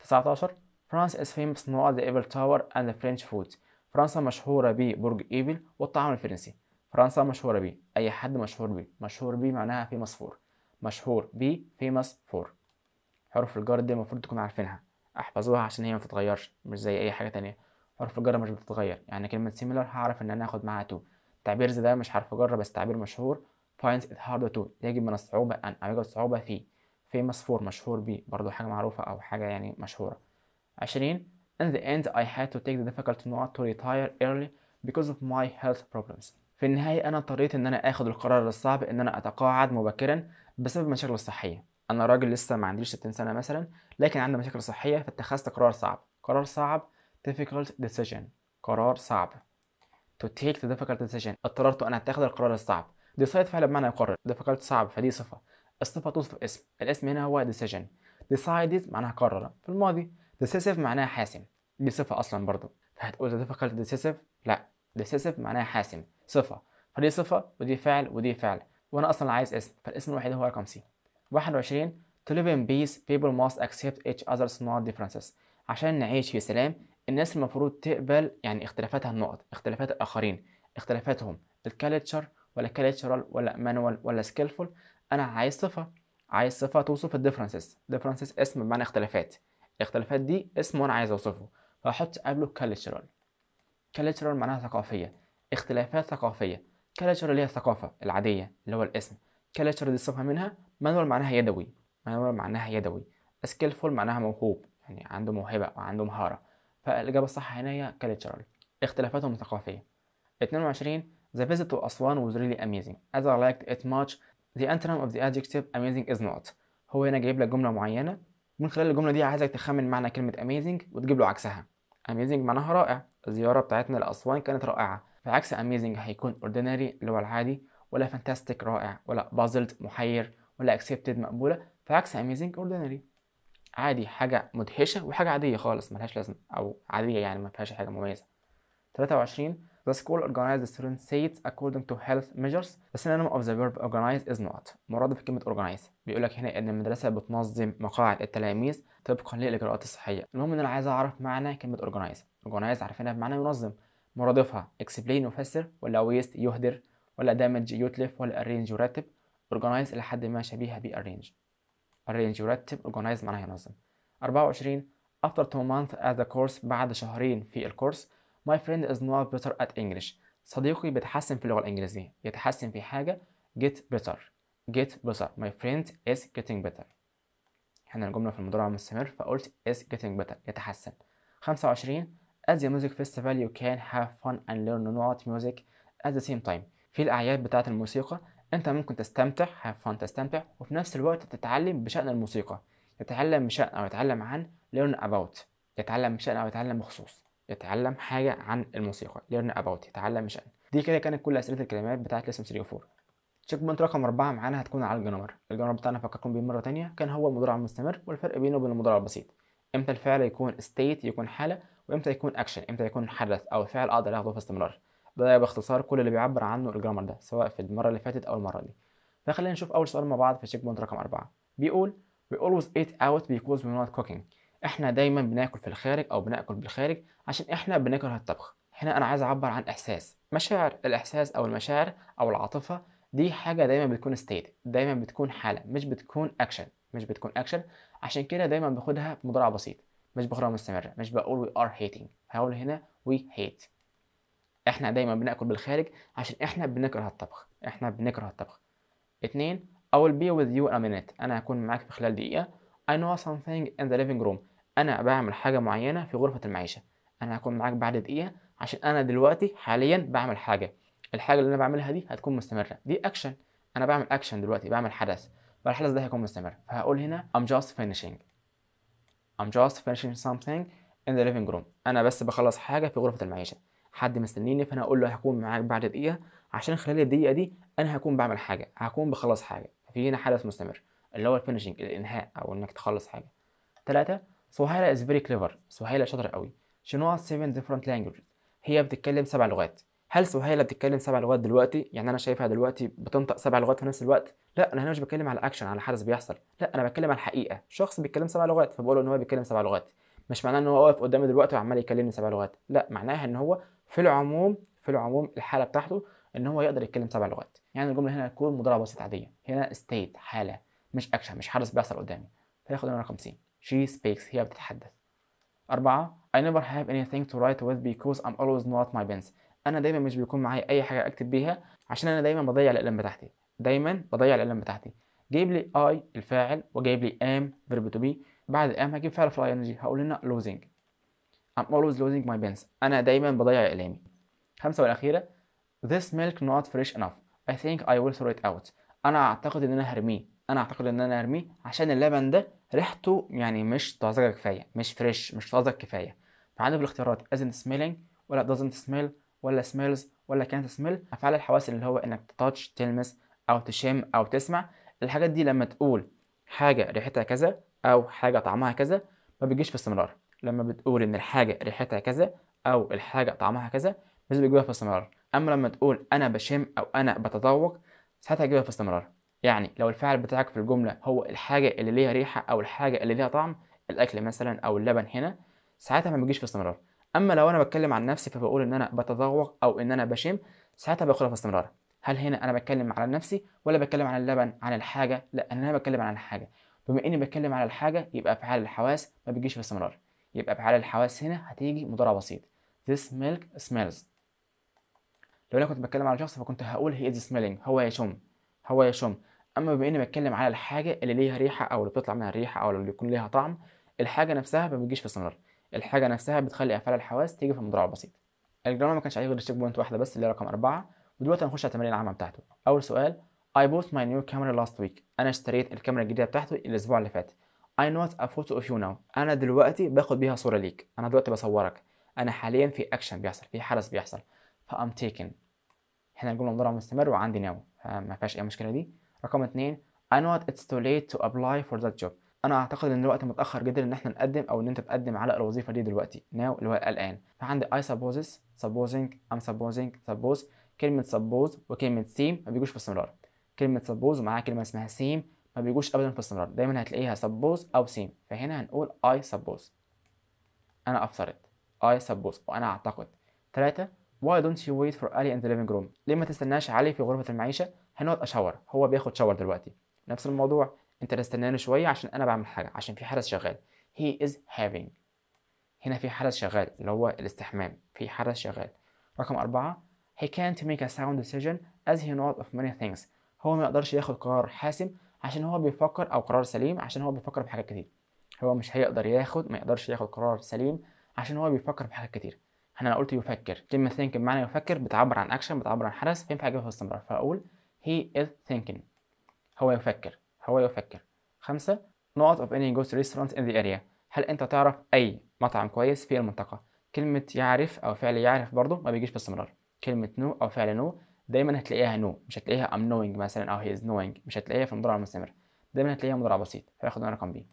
19 France is famous for the Eiffel Tower and the French food. فرنسا مشهورة ببرج إيفل والطعام الفرنسي. فرنسا مشهورة بيه. أي حد مشهور بيه. مشهور بيه معناها famous for مشهور بيه famous for حروف الجر دي المفروض تكونوا عارفينها. احفظوها عشان هي ما تتغيرش. مش زي أي حاجة تانية. حروف الجر مش بتتغير. يعني كلمة similar هعرف إن أنا آخد معاها to تعبير زي ده مش حرف جر بس تعبير مشهور. finds it hard to يجب من الصعوبة أن أو صعوبة فيه. famous for مشهور بيه. برضو حاجة معروفة أو حاجة يعني مشهورة. عشرين in the end I had to take the difficult note to retire early because of my health problems. في النهاية أنا اضطريت إن أنا آخد القرار الصعب إن أنا أتقاعد مبكرا بسبب مشاكل الصحية أنا راجل لسه ما عنديش 60 سنة مثلا لكن عندي مشاكل صحية فاتخذت قرار صعب. قرار صعب difficult decision. قرار صعب. To take the difficult decision. اضطررت أن أتخذ القرار الصعب. Decide فعل بمعنى يقرر difficult صعب فدي صفة. الصفة توصف اسم. الاسم هنا هو decision. Decided معناها قرر. في الماضي. Decisive معناها حاسم. دي صفة أصلا برضو. فهتقول difficult decisive لا. Decisive معناها حاسم. صفة. فدي صفة ودي فعل ودي فعل. وأنا أصلا عايز اسم فالاسم الوحيد هو رقم سي 21 to live in peace people must accept each other's not differences. عشان نعيش في سلام الناس المفروض تقبل يعني اختلافاتها النقط اختلافات الآخرين اختلافاتهم. الكالتشر ولا كالتشرال ولا مانوال ولا سكيلفول أنا عايز صفة. عايز صفة توصف الديفرنسز differences اسم بمعنى اختلافات. الاختلافات دي اسم وأنا عايز أوصفه. فأحط قبله كالتشرال كالتشرال معناها ثقافية. اختلافات ثقافية. كالتشرال اللي هي الثقافة العادية اللي هو الاسم. كالتشرال دي صفة منها مانوال معناها يدوي. مانوال معناها يدوي. سكيلفول معناها موهوب يعني عنده موهبة أو عنده مهارة. فالإجابة الصح هنا هي cultural اختلافاتهم الثقافية. 22 The visit to Aswan was really amazing. As I liked it much the antonym of the adjective amazing is not. هو هنا جايب لك جملة معينة. من خلال الجملة دي عايزك تخمن معنى كلمة amazing وتجيب له عكسها. Amazing معناها رائع. الزيارة بتاعتنا لأسوان كانت رائعة. فعكس amazing هيكون ordinary اللي هو العادي ولا fantastic رائع ولا puzzled محير ولا accepted مقبولة فعكس amazing ordinary عادي حاجة مدهشة وحاجة عادية خالص ملهاش لازمة أو عادية يعني ما فيهاش حاجة مميزة 23 The school organized the student seats according to health measures. The synonym of the verb organize is not. مراد في كلمة organize. بيقول لك هنا إن المدرسة بتنظم مقاعد التلاميذ طبقا للإجراءات الصحية. المهم إن أنا عايز أعرف معنى كلمة organize. organize عارفينها بمعنى ينظم. مرادفها explain يفسر ولا waste يهدر ولا damage يتلف ولا arrange يرتب. organize إلى حد ما شبيهة ب arrange. arrange يرتب organize معناها ينظم 24 after two months at the course بعد شهرين في الكورس my friend is not better at English صديقي بيتحسن في اللغة الإنجليزية يتحسن في حاجة get better get better my friend is getting better هنا الجملة في المضارع المستمر فقلت is getting better يتحسن 25 at the music festival you can have fun and learn not music at the same time. في الأعياد بتاعة الموسيقى أنت ممكن تستمتع have fun تستمتع وفي نفس الوقت تتعلم بشأن الموسيقى. يتعلم بشأن أو يتعلم عن learn about. يتعلم بشأن أو يتعلم بخصوص. يتعلم حاجة عن الموسيقى learn about يتعلم بشأن. دي كده كانت كل أسئلة الكلمات بتاعت لسم 3 و 4 تشيك بوينت رقم أربعة معانا هتكون على الجرامر. الجرامر بتاعنا فكركم بيه مرة تانية. كان هو المضارع المستمر والفرق بينه وبين المضارع البسيط. إمتى الفعل يكون state يكون حالة وامتى يكون action إمتى يكون حدث أو فعل أقدر أخده في استمرار. ده باختصار كل اللي بيعبر عنه الجرامر ده سواء في المرة اللي فاتت أو المرة دي. فخلينا نشوف أول سؤال مع بعض في تشيك بوينت رقم أربعة. بيقول we always eat out because we're not cooking. إحنا دايما بناكل في الخارج أو بناكل بالخارج عشان إحنا بنكره الطبخ هنا أنا عايز أعبر عن إحساس. مشاعر الإحساس أو المشاعر أو العاطفة دي حاجة دايما بتكون ستيت دايما بتكون حالة مش بتكون اكشن مش بتكون اكشن عشان كده دايما باخدها مضارع بسيط. مش باخدها مستمره مش بقول we are hating هقول هنا we hate. إحنا دايما بنأكل بالخارج عشان إحنا بنكره الطبخ إحنا بنكره الطبخ. اتنين I will be with you in a minute. أنا هكون معاك في خلال دقيقة. I know something in the living room. أنا بعمل حاجة معينة في غرفة المعيشة. أنا هكون معاك بعد دقيقة عشان أنا دلوقتي حاليا بعمل حاجة. الحاجة اللي أنا بعملها دي هتكون مستمرة. دي أكشن أنا بعمل أكشن دلوقتي بعمل حدث. فالحدث ده هيكون مستمر. فهقول هنا I'm just finishing. I'm just finishing something in the living room. أنا بس بخلص حاجة في غرفة المعيشة. حد مستنيني فأنا هقول له هكون معاك بعد دقيقة. عشان خلال الدقيقة دي أنا هكون بعمل حاجة. هكون بخلص حاجة. في هنا حدث مستمر اللي هو الفينشنج الإنهاء أو إنك تخلص حاجة. ثلاثة سهيلة is very clever. سهيلة شاطرة قوي. She knows seven different languages. هي بتتكلم سبع لغات. هل سهيلة بتتكلم سبع لغات دلوقتي؟ يعني أنا شايفها دلوقتي بتنطق سبع لغات في نفس الوقت؟ لا أنا هنا مش بتكلم على اكشن على حدث بيحصل. لا أنا بتكلم على الحقيقة. شخص بيتكلم سبع لغات فبقول إن هو بيتكلم سبع لغات. مش معناه إن هو واقف قدامي دلوقتي وعمال يكلمني سبع لغات. لا معناها إن هو في العموم في العموم الحالة بتاعته إن هو يقدر يتكلم سبع لغات. يعني الجملة هنا تكون مضارع بسيط عادية. هنا ستيت حالة مش اكشن مش حدث بيحصل قدامي. فياخد هنا رقم سي she speaks هي بتتحدث. أربعة I never have anything to write with because I'm always not my pens أنا دايما مش بيكون معايا أي حاجة أكتب بيها عشان أنا دايما بضيع الاقلام بتاعتي. دايما بضيع الاقلام بتاعتي. جايب لي I الفاعل وجايب لي am verb to be. بعد am هجيب فعل ال ing هقول لنا losing. I'm always losing my pens. أنا دايما بضيع اقلامي خمسة والأخيرة. This milk not fresh enough. I think I will throw it out. أنا أعتقد إن أنا هرميه. أنا أعتقد إن أنا هرميه عشان اللبن ده ريحته يعني مش طازجة كفاية. مش فريش مش طازج كفاية. فعندي في الاختيارات isn't smelling ولا doesn't smell ولا smells ولا can't smell أفعال الحواس اللي هو إنك تتاتش تلمس أو تشم أو تسمع الحاجات دي لما تقول حاجة ريحتها كذا أو حاجة طعمها كذا ما بيجيش في استمرار. لما بتقول إن الحاجة ريحتها كذا أو الحاجة طعمها كذا مش بيجيبها في استمرار. أما لما تقول أنا بشم أو أنا بتذوق ساعتها هتجيبها في استمرار. يعني لو الفعل بتاعك في الجملة هو الحاجة اللي ليها ريحة أو الحاجة اللي ليها طعم الأكل مثلا أو اللبن هنا ساعتها ما بيجيش في استمرار. أما لو أنا بتكلم عن نفسي فبقول إن أنا بتذوق أو إن أنا بشم ساعتها باخدها في استمرار. هل هنا أنا بتكلم على نفسي ولا بتكلم عن اللبن عن الحاجة؟ لأ أنا بتكلم عن الحاجة. بما إني بتكلم على الحاجة يبقى افعال الحواس ما بيجيش في استمرار. يبقى افعال الحواس هنا هتيجي مضارع بسيط. This milk smells. لو أنا كنت بتكلم على شخص فكنت هقول هي از سميلينج هو يشم هو يشم. أما بما إني بتكلم على الحاجة اللي ليها ريحة أو اللي بتطلع منها الريحة أو اللي يكون ليها طعم الحاجة نفسها ما بتجيش في استمرار. الحاجة نفسها بتخلي افعال الحواس تيجي في المضارع البسيط الجرامر ما كانش عليه غير تشيك بوينت واحدة بس اللي هي رقم أربعة. ودلوقتي هنخش على التمارين العامه بتاعته. أول سؤال I bought my new camera last week. أنا اشتريت الكاميرا الجديدة بتاعته الأسبوع اللي فات. I not a photo of you now. أنا دلوقتي باخد بيها صورة ليك. أنا دلوقتي بصورك. أنا حاليا في اكشن بيحصل في حدث بيحصل. فام taken. هنا الجمله مضارع مستمر وعندي ناو ما فيهاش أي مشكلة دي. رقم اتنين I know it's too late to apply for that job. أنا أعتقد إن الوقت متأخر جدا إن إحنا نقدم أو إن أنت تقدم على الوظيفة دي دلوقتي. Now اللي هو الآن. فعندي I supposes supposing I'm supposing suppose. كلمة suppose وكلمة seem ما بيجوش في استمرار. كلمة suppose ومعاها كلمة اسمها seem ما بيجوش ابدا في استمرار. دايما هتلاقيها suppose أو seem. فهنا هنقول I suppose. أنا افترض I suppose. وأنا أعتقد. ثلاثة Why don't you wait for Ali in the living room؟ ليه ما تستناش علي في غرفة المعيشة؟ هنقعد أشاور، هو بياخد شاور دلوقتي. نفس الموضوع، أنت تستناني شوية عشان أنا بعمل حاجة، عشان في حدث شغال. He is having. هنا في حدث شغال اللي هو الاستحمام، في حدث شغال. رقم أربعة He can't make a sound decision as he knows of many things. هو ما يقدرش ياخد قرار حاسم عشان هو بيفكر أو قرار سليم عشان هو بيفكر بحاجات كتير. هو مش هيقدر ياخد ما يقدرش ياخد قرار سليم عشان هو بيفكر بحاجات كتير. أنا قلت يفكر كلمة think بمعنى يفكر بتعبر عن اكشن بتعبر عن حدث فينفع أجيبها في استمرار فأقول he is thinking هو يفكر هو يفكر خمسة not of any good restaurants in the area. هل أنت تعرف أي مطعم كويس في المنطقة؟ كلمة يعرف أو فعل يعرف برضه ما بيجيش في استمرار كلمة no أو فعل no دايما هتلاقيها no مش هتلاقيها I'm knowing مثلا أو he is knowing مش هتلاقيها في المضارع المستمر دايما هتلاقيها مضارع بسيط. فياخد رقم بي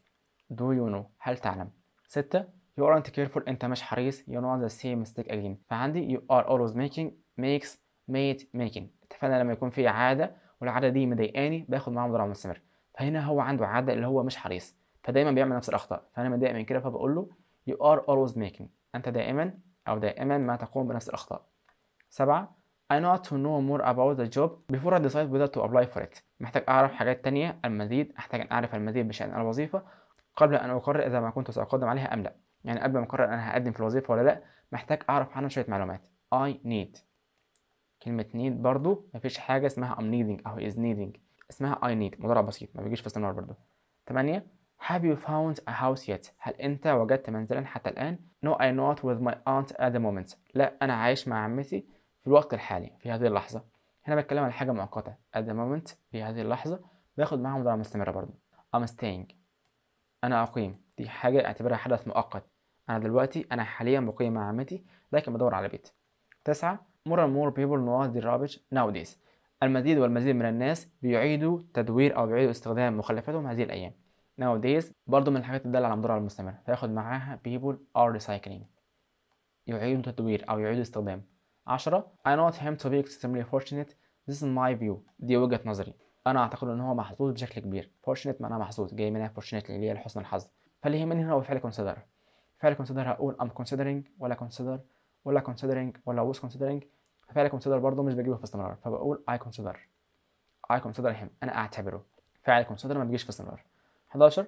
do you know هل تعلم؟ ستة you aren't careful أنت مش حريص you know the same mistake again. فعندي you are always making makes made making. اتفقنا لما يكون في عادة والعادة دي مضايقاني باخد معاها مضارع مستمر. فهنا هو عنده عادة اللي هو مش حريص فدايما بيعمل نفس الأخطاء. فأنا متضايق من كده فبقول له you are always making. أنت دائما أو دائما ما تقوم بنفس الأخطاء. سبعة I know to know more about the job before I decide whether to apply for it. محتاج أعرف حاجات تانية المزيد أحتاج أن أعرف المزيد بشأن الوظيفة قبل أن أقرر إذا ما كنت سأقدم عليها أم لا. يعني قبل ما أقرر أنا هقدم في الوظيفة ولا لأ محتاج أعرف عنها شوية معلومات. I need. كلمة need برضو مفيش حاجة اسمها I'm needing أو is needing اسمها I need. مضارع بسيط ما بيجيش في استمرار برضو. تمانية Have you found a house yet؟ هل أنت وجدت منزلا حتى الآن؟ No I not with my aunt at the moment. لا أنا عايش مع عمتي في الوقت الحالي في هذه اللحظة. هنا بتكلم عن حاجة مؤقتة. At the moment في هذه اللحظة باخد معاها مضارع مستمرة برضو. I'm staying. أنا أقيم. دي حاجة أعتبرها حدث مؤقت. أنا دلوقتي أنا حاليا بقيم مع عمتي لكن بدور على بيت. تسعة more and more people know the rubbish nowadays. المزيد والمزيد من الناس بيعيدوا تدوير أو بيعيدوا استخدام مخلفاتهم هذه الأيام. Nowadays برضو من الحاجات الدالة على المضارع المستمر فياخد معاها people are recycling. يعيدوا تدوير أو يعيدوا استخدام. عشرة I not him to be extremely fortunate. This is my view. دي وجهة نظري. أنا أعتقد إن هو محظوظ بشكل كبير. Fortunate معناها محظوظ. جاي منها fortunately اللي هي لحسن الحظ. فاللي يهمني هنا هو فعل consider. فعل consider هقول I'm considering ولا consider ولا considering ولا was considering. فعل consider برضه مش بجيبه في استمرار فبقول I consider. I consider him. أنا أعتبره. فعل consider ما بيجيش في استمرار 11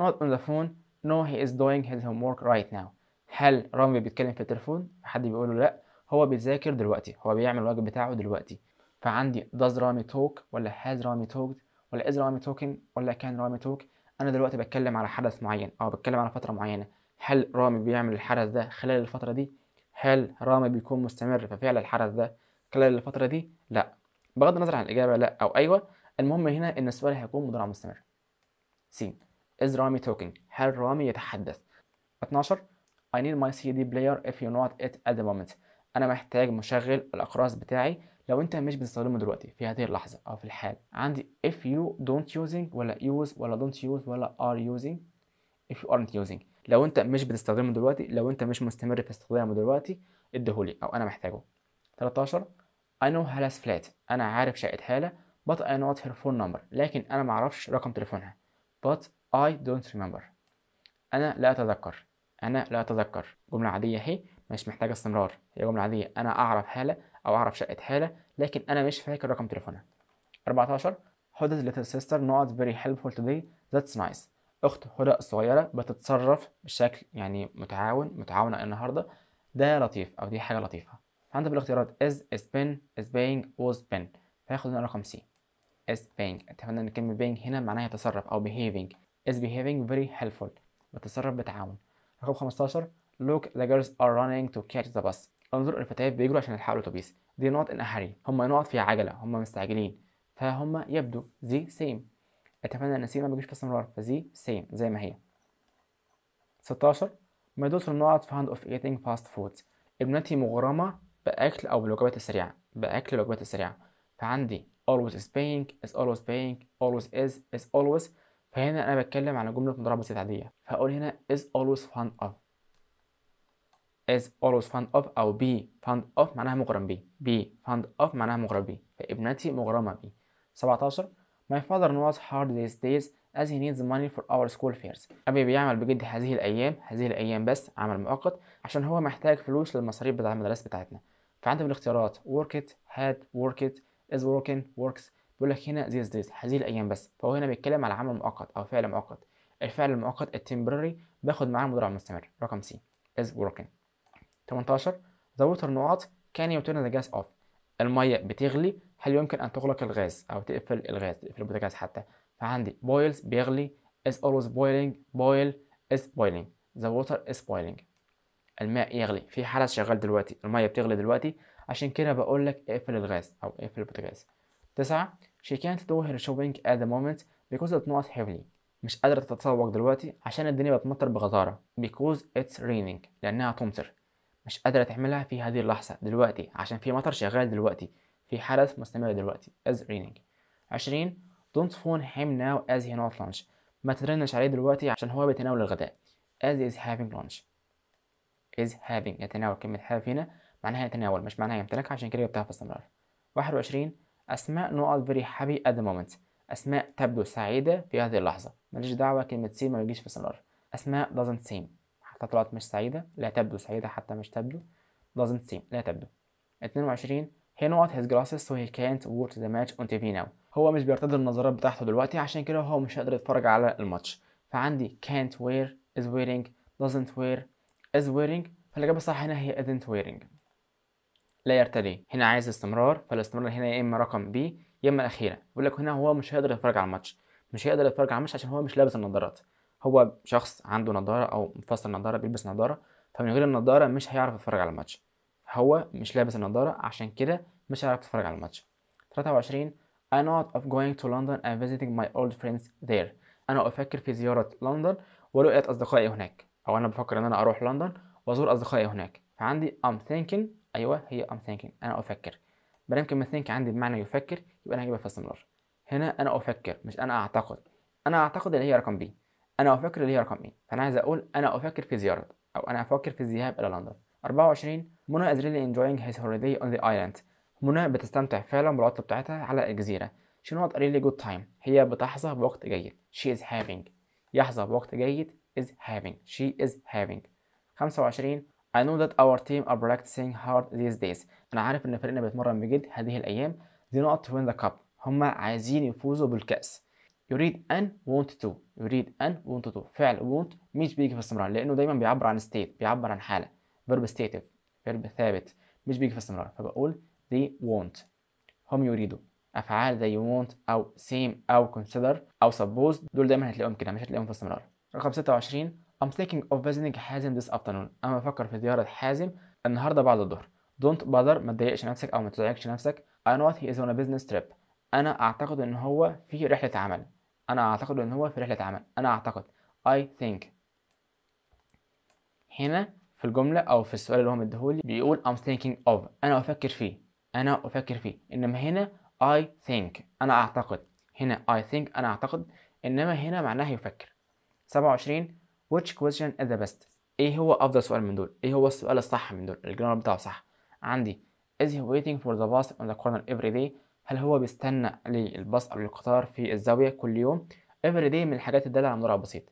not on the phone. No he is doing his homework right now. هل رامي بيتكلم في التليفون؟ حد بيقول له لا. هو بيذاكر دلوقتي. هو بيعمل الواجب بتاعه دلوقتي. فعندي does رامي talk ولا has رامي talked ولا is رامي talking ولا can رامي talk أنا دلوقتي بتكلم على حدث معين أو بتكلم على فترة معينة. هل رامي بيعمل الحدث ده خلال الفترة دي؟ هل رامي بيكون مستمر في فعل الحدث ده خلال الفترة دي؟ لا. بغض النظر عن الإجابة لا أو أيوه المهم هنا إن السؤال هيكون مضارع مستمر. س is رامي talking? هل رامي يتحدث؟ 12 I need my CD player if you not it at the moment. أنا محتاج مشغل الأقراص بتاعي لو أنت مش بتستخدمه دلوقتي في هذه اللحظة أو في الحال. عندي if you don't using ولا use ولا don't use ولا are using. If you aren't using. لو انت مش بتستخدمه دلوقتي لو انت مش مستمر في استخدامه دلوقتي اديهولي أو أنا محتاجه. 13 I know هالة flat. أنا عارف شقة هالة but I not her phone number. لكن أنا معرفش رقم تليفونها. But I don't remember. أنا لا اتذكر. أنا لا اتذكر. جملة عادية هي مش محتاجة استمرار. هي جملة عادية. أنا اعرف هالة أو اعرف شقة هالة لكن أنا مش فاكر رقم تليفونها. 14 هدى little sister not very helpful today? That's nice. اخت هدى الصغيرة بتتصرف بشكل يعني متعاون متعاونة النهاردة. ده لطيف أو دي حاجة لطيفة. عندك بالاختيارات is is been is being was been. فياخد هنا رقم C. is being. اتفقنا إن كلمة being هنا معناها يتصرف أو behaving. is behaving very helpful. بتتصرف بتعاون. رقم 15 look the girls are running to catch the bus. انظر الفتيات بيجروا عشان يلحقوا الأتوبيس. دي نقط ان هاري هم نقط في عجلة. هم مستعجلين. فهم يبدو زي سيم اتفقنا أن سي ما بيجيش في استمرار فزي سيم زي ما هي. 16 my daughter not fond of eating fast food ابنتي مغرمة بأكل أو بالوجبات السريعة. بأكل الوجبات السريعة. فعندي always is paying is always paying always is is always. فهنا أنا بتكلم على جملة مضاربة بسيطة عادية. فأقول هنا is always fond of. is always fond of أو be fond of معناها مغرم بيه. be fond of معناها مغرم بيه. فابنتي مغرمة بيه. 17 My father knows hard these days as he needs money for our school fairs. أبي بيعمل بجد هذه الأيام هذه الأيام بس عمل مؤقت عشان هو محتاج فلوس للمصاريف بتاع المدارس بتاعتنا. فعندي بالاختيارات work it had work it is working works. بيقول لك هنا these days هذه الأيام بس. فهو هنا بيتكلم على عمل مؤقت أو فعل مؤقت. الفعل المؤقت التمبرري باخد معاه المضارع المستمر رقم C is working. 18 the water not can you turn the gas off. المية بتغلي هل يمكن أن تغلق الغاز أو تقفل الغاز تقفل البوتاجاز حتى؟ فعندي boils بيغلي is always boiling boil is boiling. The water is boiling. الماء يغلي. في حدث شغال دلوقتي. المية بتغلي دلوقتي. عشان كده بقول لك اقفل الغاز أو اقفل البوتاجاز. تسعة she can't do her shopping at the moment because it's not heavily مش قادرة تتسوق دلوقتي عشان الدنيا بتمطر بغزارة because it's raining. لأنها تمطر. مش قادرة تعملها في هذه اللحظة دلوقتي عشان في مطر شغال دلوقتي. في حدث مستمر دلوقتي as raining عشرين don't phone him now as he not lunch. ما ترنش عليه دلوقتي عشان هو بيتناول الغداء. as is having lunch. is having يتناول. كلمة have هنا معناها يتناول مش معناها يمتلك عشان كده جبتها في استمرار. واحد وعشرين أسماء not very happy at the moment. أسماء تبدو سعيدة في هذه اللحظة. ماليش دعوة كلمة سي ما بيجيش في استمرار. أسماء doesn't seem. حتى طلعت مش سعيدة لا تبدو سعيدة حتى مش تبدو. doesn't seem لا تبدو. 22 he not his glasses so he can't watch the match on TV now. هو مش بيرتدي النظارات بتاعته دلوقتي عشان كده هو مش هيقدر يتفرج على الماتش. فعندي can't wear is wearing doesn't wear is wearing. فالإجابة الصح هنا هي isn't wearing. لا يرتدي. هنا عايز استمرار فالاستمرار هنا يا إما رقم B يا إما الأخيرة. بيقول لك هنا هو مش هيقدر يتفرج على الماتش. مش هيقدر يتفرج على الماتش عشان هو مش لابس النظارات. هو شخص عنده نظارة أو مفصل نظارة بيلبس نظارة. فمن غير النظارة مش هيعرف يتفرج على الماتش. هو مش لابس النظارة عشان كده مش هيعرف يتفرج على الماتش. 23 I not of going to London and visiting my old friends there. أنا أفكر في زيارة لندن ورؤية أصدقائي هناك أو أنا بفكر إن أنا أروح لندن وأزور أصدقائي هناك. فعندي I'm thinking أيوه هي I'm thinking أنا أفكر. مادام كلمة think عندي بمعنى يفكر يبقى أنا هجيبها في استمرار هنا أنا أفكر مش أنا أعتقد. أنا أعتقد اللي هي رقم B. أنا أفكر اللي هي رقم E. فأنا عايز أقول أنا أفكر في زيارة أو أنا أفكر في الذهاب إلى لندن. 24 منى is really enjoying his holiday on the island. منى بتستمتع فعلا بالعطلة بتاعتها على الجزيرة. She not a really good time. هي بتحظى بوقت جيد. She is having. يحظى بوقت جيد is having. She is having. 25 I know that our team are practicing hard these days. أنا عارف إن فريقنا بيتمرن بجد هذه الأيام. They not win the cup. هما عايزين يفوزوا بالكأس. يريد ان want to. يريد ان want to. فعل want مش بيجي في استمرار. لأنه دايما بيعبر عن state بيعبر عن حالة. Verb stative verb ثابت مش بيجي في استمرار. فبقول they want هم يريدوا. أفعال زي want أو seem أو consider أو suppose دول دايما هتلاقيهم كده مش هتلاقيهم في استمرار. رقم 26 I'm thinking of visiting حازم this afternoon. أنا بفكر في زيارة حازم النهارده بعد الظهر. Don't bother ما تضايقش نفسك أو ما تزعجش نفسك. I know he is on a business trip. أنا أعتقد إن هو في رحلة عمل. أنا أعتقد إن هو في رحلة عمل. أنا أعتقد. I think. هنا في الجملة أو في السؤال اللي هو مديهولي بيقول I'm thinking of أنا أفكر فيه أنا أفكر فيه. إنما هنا I think أنا أعتقد. هنا I think أنا أعتقد. إنما هنا معناها يفكر. 27 which question is the best إيه هو أفضل سؤال من دول؟ إيه هو السؤال الصح من دول؟ الجرامر بتاعه صح. عندي is he waiting for the bus on the corner every day هل هو بيستنى للباص أو للقطار في الزاوية كل يوم؟ every day من الحاجات الدالة على مضارع بسيط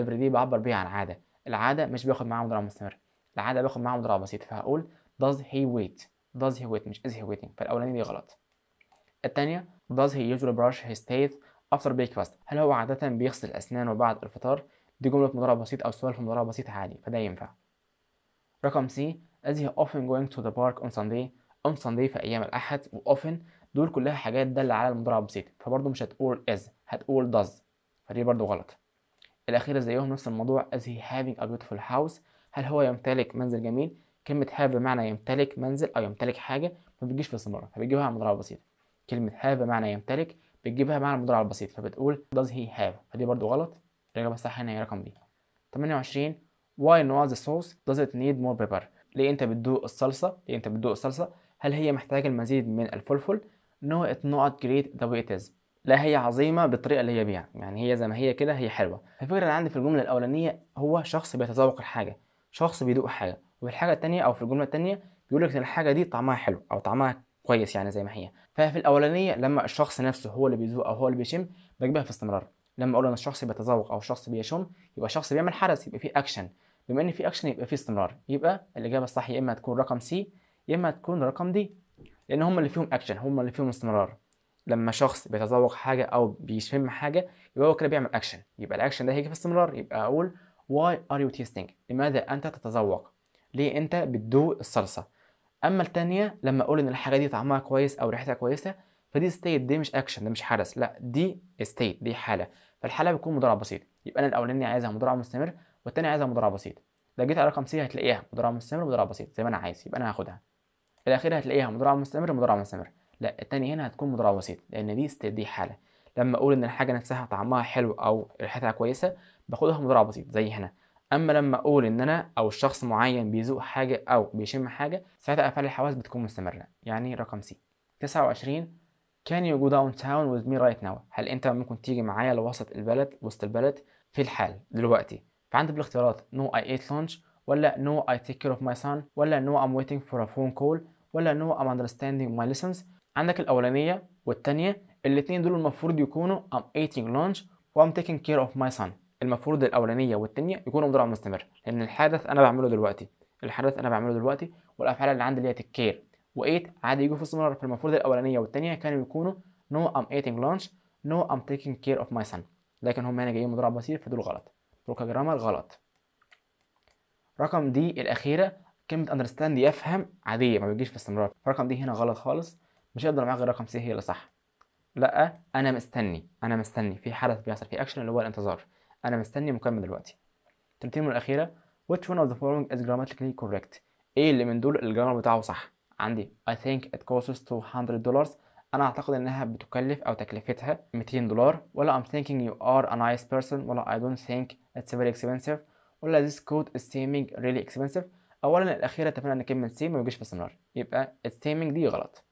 every day بعبر بيها عن عادة. العادة مش بياخد معاها مضارع مستمر. العادة بياخد معاها مضارع بسيط فهقول does he wait does he wait مش is he waiting فالأولانية دي غلط. التانية does he usually brush his teeth after breakfast هل هو عادة بيغسل أسنانه بعد الفطار؟ دي جملة مضارع بسيط أو سؤال في مضارع بسيط عادي فده ينفع. رقم C is he often going to the park on Sunday on Sunday في أيام الأحد و often دول كلها حاجات دالة على المضارع البسيط فبرضه مش هتقول is هتقول does فدي برضه غلط. الأخيرة زيهم نفس الموضوع is he having a beautiful house هل هو يمتلك منزل جميل؟ كلمة have بمعنى يمتلك منزل أو يمتلك حاجة ما بتجيش في استمرار فبيجيبها على المضارع البسيط كلمة have بمعنى يمتلك بتجيبها معنى المضارع البسيط فبتقول does he have فدي برضو غلط. الإجابة الصح هنا هي رقم دي 28 why no the sauce? Does it need more pepper? ليه أنت بتدوق الصلصة؟ ليه أنت بتدوق الصلصة؟ هل هي محتاجة المزيد من الفلفل؟ No it's not great the way it is. لا هي عظيمة بالطريقة اللي هي بيها. يعني هي زي ما هي كده هي حلوة. الفكرة اللي عندي في الجملة الأولانية هو شخص بيتذوق الحاجة. شخص بيدوق حاجة وفي الحاجة التانية أو في الجملة التانية بيقول لك إن الحاجة دي طعمها حلو أو طعمها كويس يعني زي ما هي. ففي الأولانية لما الشخص نفسه هو اللي بيذوق أو هو اللي بيشم بجيبها في استمرار. لما أقول ان الشخص بيتذوق أو الشخص بيشم يبقى شخص بيعمل حدث يبقى في اكشن بما إن في اكشن يبقى في استمرار. يبقى الإجابة الصح يا إما تكون رقم C يا إما تكون رقم D لأن هم اللي فيهم اكشن هم اللي فيهم استمرار. لما شخص بيتذوق حاجة أو بيشم حاجة يبقى هو كده بيعمل اكشن يبقى الاكشن ده هيجي في استمرار يبقى أقول why are you tasting? لماذا أنت تتذوق؟ ليه أنت بتدوق الصلصة؟ أما التانية لما أقول إن الحاجة دي طعمها كويس أو ريحتها كويسة فدي state دي مش اكشن ده مش حدث لا دي state دي حالة. فالحالة بتكون مضارع بسيط. يبقى أنا الاولاني عايزها مضارع مستمر والتاني عايزها مضارع بسيط. لو جيت على رقم C هتلاقيها مضارع مستمر ومضارع بسيط زي ما أنا عايز. يبقى أنا هاخدها. الاخيره هتلاقيها مضارع مستمر ومضارع مستمر. لا التانية هنا هتكون مضارع بسيط لأن دي state دي حالة. لما أقول إن الحاجة نفسها طعمها حلو أو ريحتها كويسة باخدها مضارع بسيط زي هنا. أما لما أقول إن أنا أو الشخص معين بيذوق حاجة أو بيشم حاجة ساعتها أفعال الحواس بتكون مستمرة. يعني رقم C 29 Can you go downtown with me right now? هل أنت ممكن تيجي معايا لوسط البلد وسط البلد؟ في الحال دلوقتي. فعندي بالاختيارات. No I ate lunch. ولا no I take care of my son. ولا no I'm waiting for a phone call. ولا no I'm understanding my lessons. عندك الأولانية والتانية. الاتنين دول المفروض يكونوا I'm eating lunch. و I'm taking care of my son. المفروض الأولانية والتانية يكونوا مضارع مستمر لأن الحدث أنا بعمله دلوقتي الحدث أنا بعمله دلوقتي والأفعال اللي عندي اللي هي take care و eat عادي يجوا في استمرار فالمفروض الأولانية والتانية كانوا يكونوا no I'm eating lunch. No I'm taking care of my son. لكن هم هنا جايين مضارع بسيط فدول غلط. دول ك grammar غلط. رقم D الأخيرة كلمة understand يفهم عادية ما بيجيش في استمرار. فرقم D هنا غلط خالص مش هقدر معاك غير رقم C هي اللي صح. لا أنا مستني أنا مستني في حدث بيحصل في اكشن اللي هو الانتظار. أنا مستني مكمل دلوقتي. الترتيب الأخيرة. Which one of the following is grammatically correct? إيه اللي من دول الجرامر بتاعه صح. عندي I think it costs 200 دولار أنا أعتقد إنها بتكلف أو تكلفتها 200 دولار. ولا I'm thinking you are a nice person. ولا I don't think it's very expensive. ولا this coat is seeming really expensive. اولا الأخيرة اتفقنا إن كلمة سيم ما بيجيش في استمرار. يبقى it's seeming دي غلط.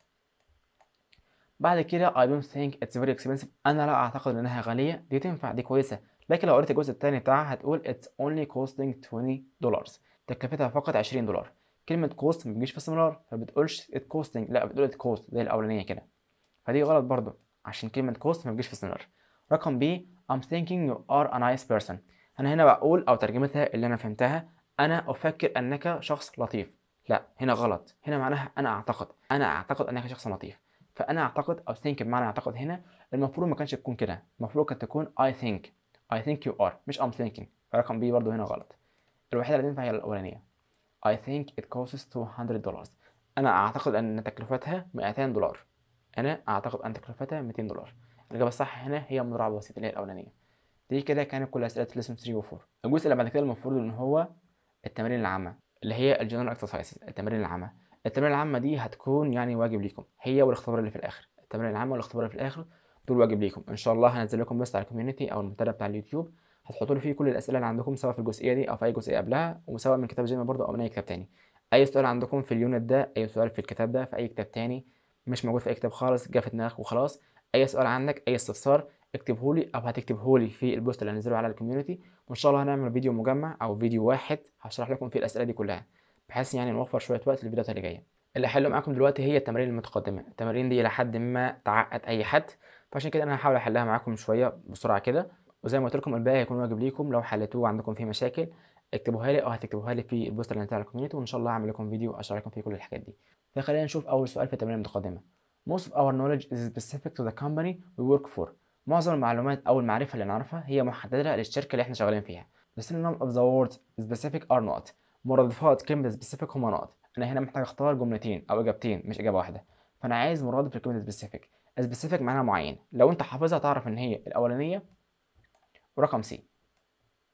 بعد كده I don't think it's very expensive. أنا لا أعتقد إنها غالية. دي تنفع دي كويسة. لكن لو قريت الجزء الثاني بتاعها هتقول it's only costing 20 دولار تكلفتها فقط 20 دولار. كلمة cost ما بتجيش في استمرار فبتقولش it costing لا بتقول it cost زي الأولانية كده. فدي غلط برضو. عشان كلمة cost ما بتجيش في استمرار رقم B I'm thinking you are a nice person. أنا هنا بقول أو ترجمتها اللي أنا فهمتها أنا أفكر أنك شخص لطيف. لا هنا غلط. هنا معناها أنا أعتقد. أنا أعتقد أنك شخص لطيف. فأنا أعتقد أو think بمعنى أعتقد هنا المفروض ما كانش تكون كده. المفروض كانت تكون I think. I think you are. مش I'm thinking. فرقم B برضو هنا غلط. الوحيدة اللي تنفع هي الأولانية. I think it costs 200 dollars أنا أعتقد أن تكلفتها 200 دولار. أنا أعتقد أن تكلفتها 200 دولار. الإجابة الصح هنا هي مضارعة بسيطة اللي هي الأولانية. دي كده كانت كل أسئلة lesson 3 و 4 الجزء اللي بعد كده المفروض إن هو التمارين العامة اللي هي ال general exercises التمارين العامة. التمارين العامة دي هتكون يعني واجب ليكم. هي والاختبار اللي في الآخر. التمارين العامة والاختبار اللي في الآخر دول واجب ليكم. إن شاء الله هنزل لكم بس على ال community أو المنتدى بتاع اليوتيوب. هتحطوا لي فيه كل الأسئلة اللي عندكم سواء في الجزئية دي أو في أي جزئية قبلها وسواء من كتاب جيم برضه أو من أي كتاب تاني. أي سؤال عندكم في ال unit ده أي سؤال في الكتاب ده في أي كتاب تاني مش موجود في أي كتاب خالص جه في دماغك وخلاص. أي سؤال عندك أي استفسار اكتبه لي أو هتكتبه لي في ال post اللي هنزله على ال community. وإن شاء الله هنعمل فيديو مجمع أو فيديو واحد هشرح لكم فيه الأسئلة دي كلها بحيث يعني نوفر شوية وقت للفيديوهات اللي جاية. اللي هحله معاكم دلوقتي هي التمارين المتقدمة. التمارين دي لحد ما تعقد أي حد. فعشان كده أنا هحاول أحلها معاكم شوية بسرعة كده وزي ما قلت لكم الباقي هيكون واجب ليكم لو حليتوه وعندكم فيه مشاكل اكتبوها لي أو هتكتبوها لي في ال post اللي على ال community وإن شاء الله هعمل لكم فيديو اشرح لكم فيه كل الحاجات دي فخلينا نشوف أول سؤال في التمارين المتقدمة Most of our knowledge is specific to the company we work for معظم المعلومات أو المعرفة اللي نعرفها هي محددة للشركة اللي إحنا شغالين فيها. The synonym of the word specific are نقط. مرادفات كلمة specific هما نقط. أنا هنا محتاج أختار جملتين أو إجابتين مش إجابة واحدة. فأنا عايز مرادف لكلمة specific. Specific معناها معين. لو أنت حافظها تعرف إن هي الأولانية ورقم C.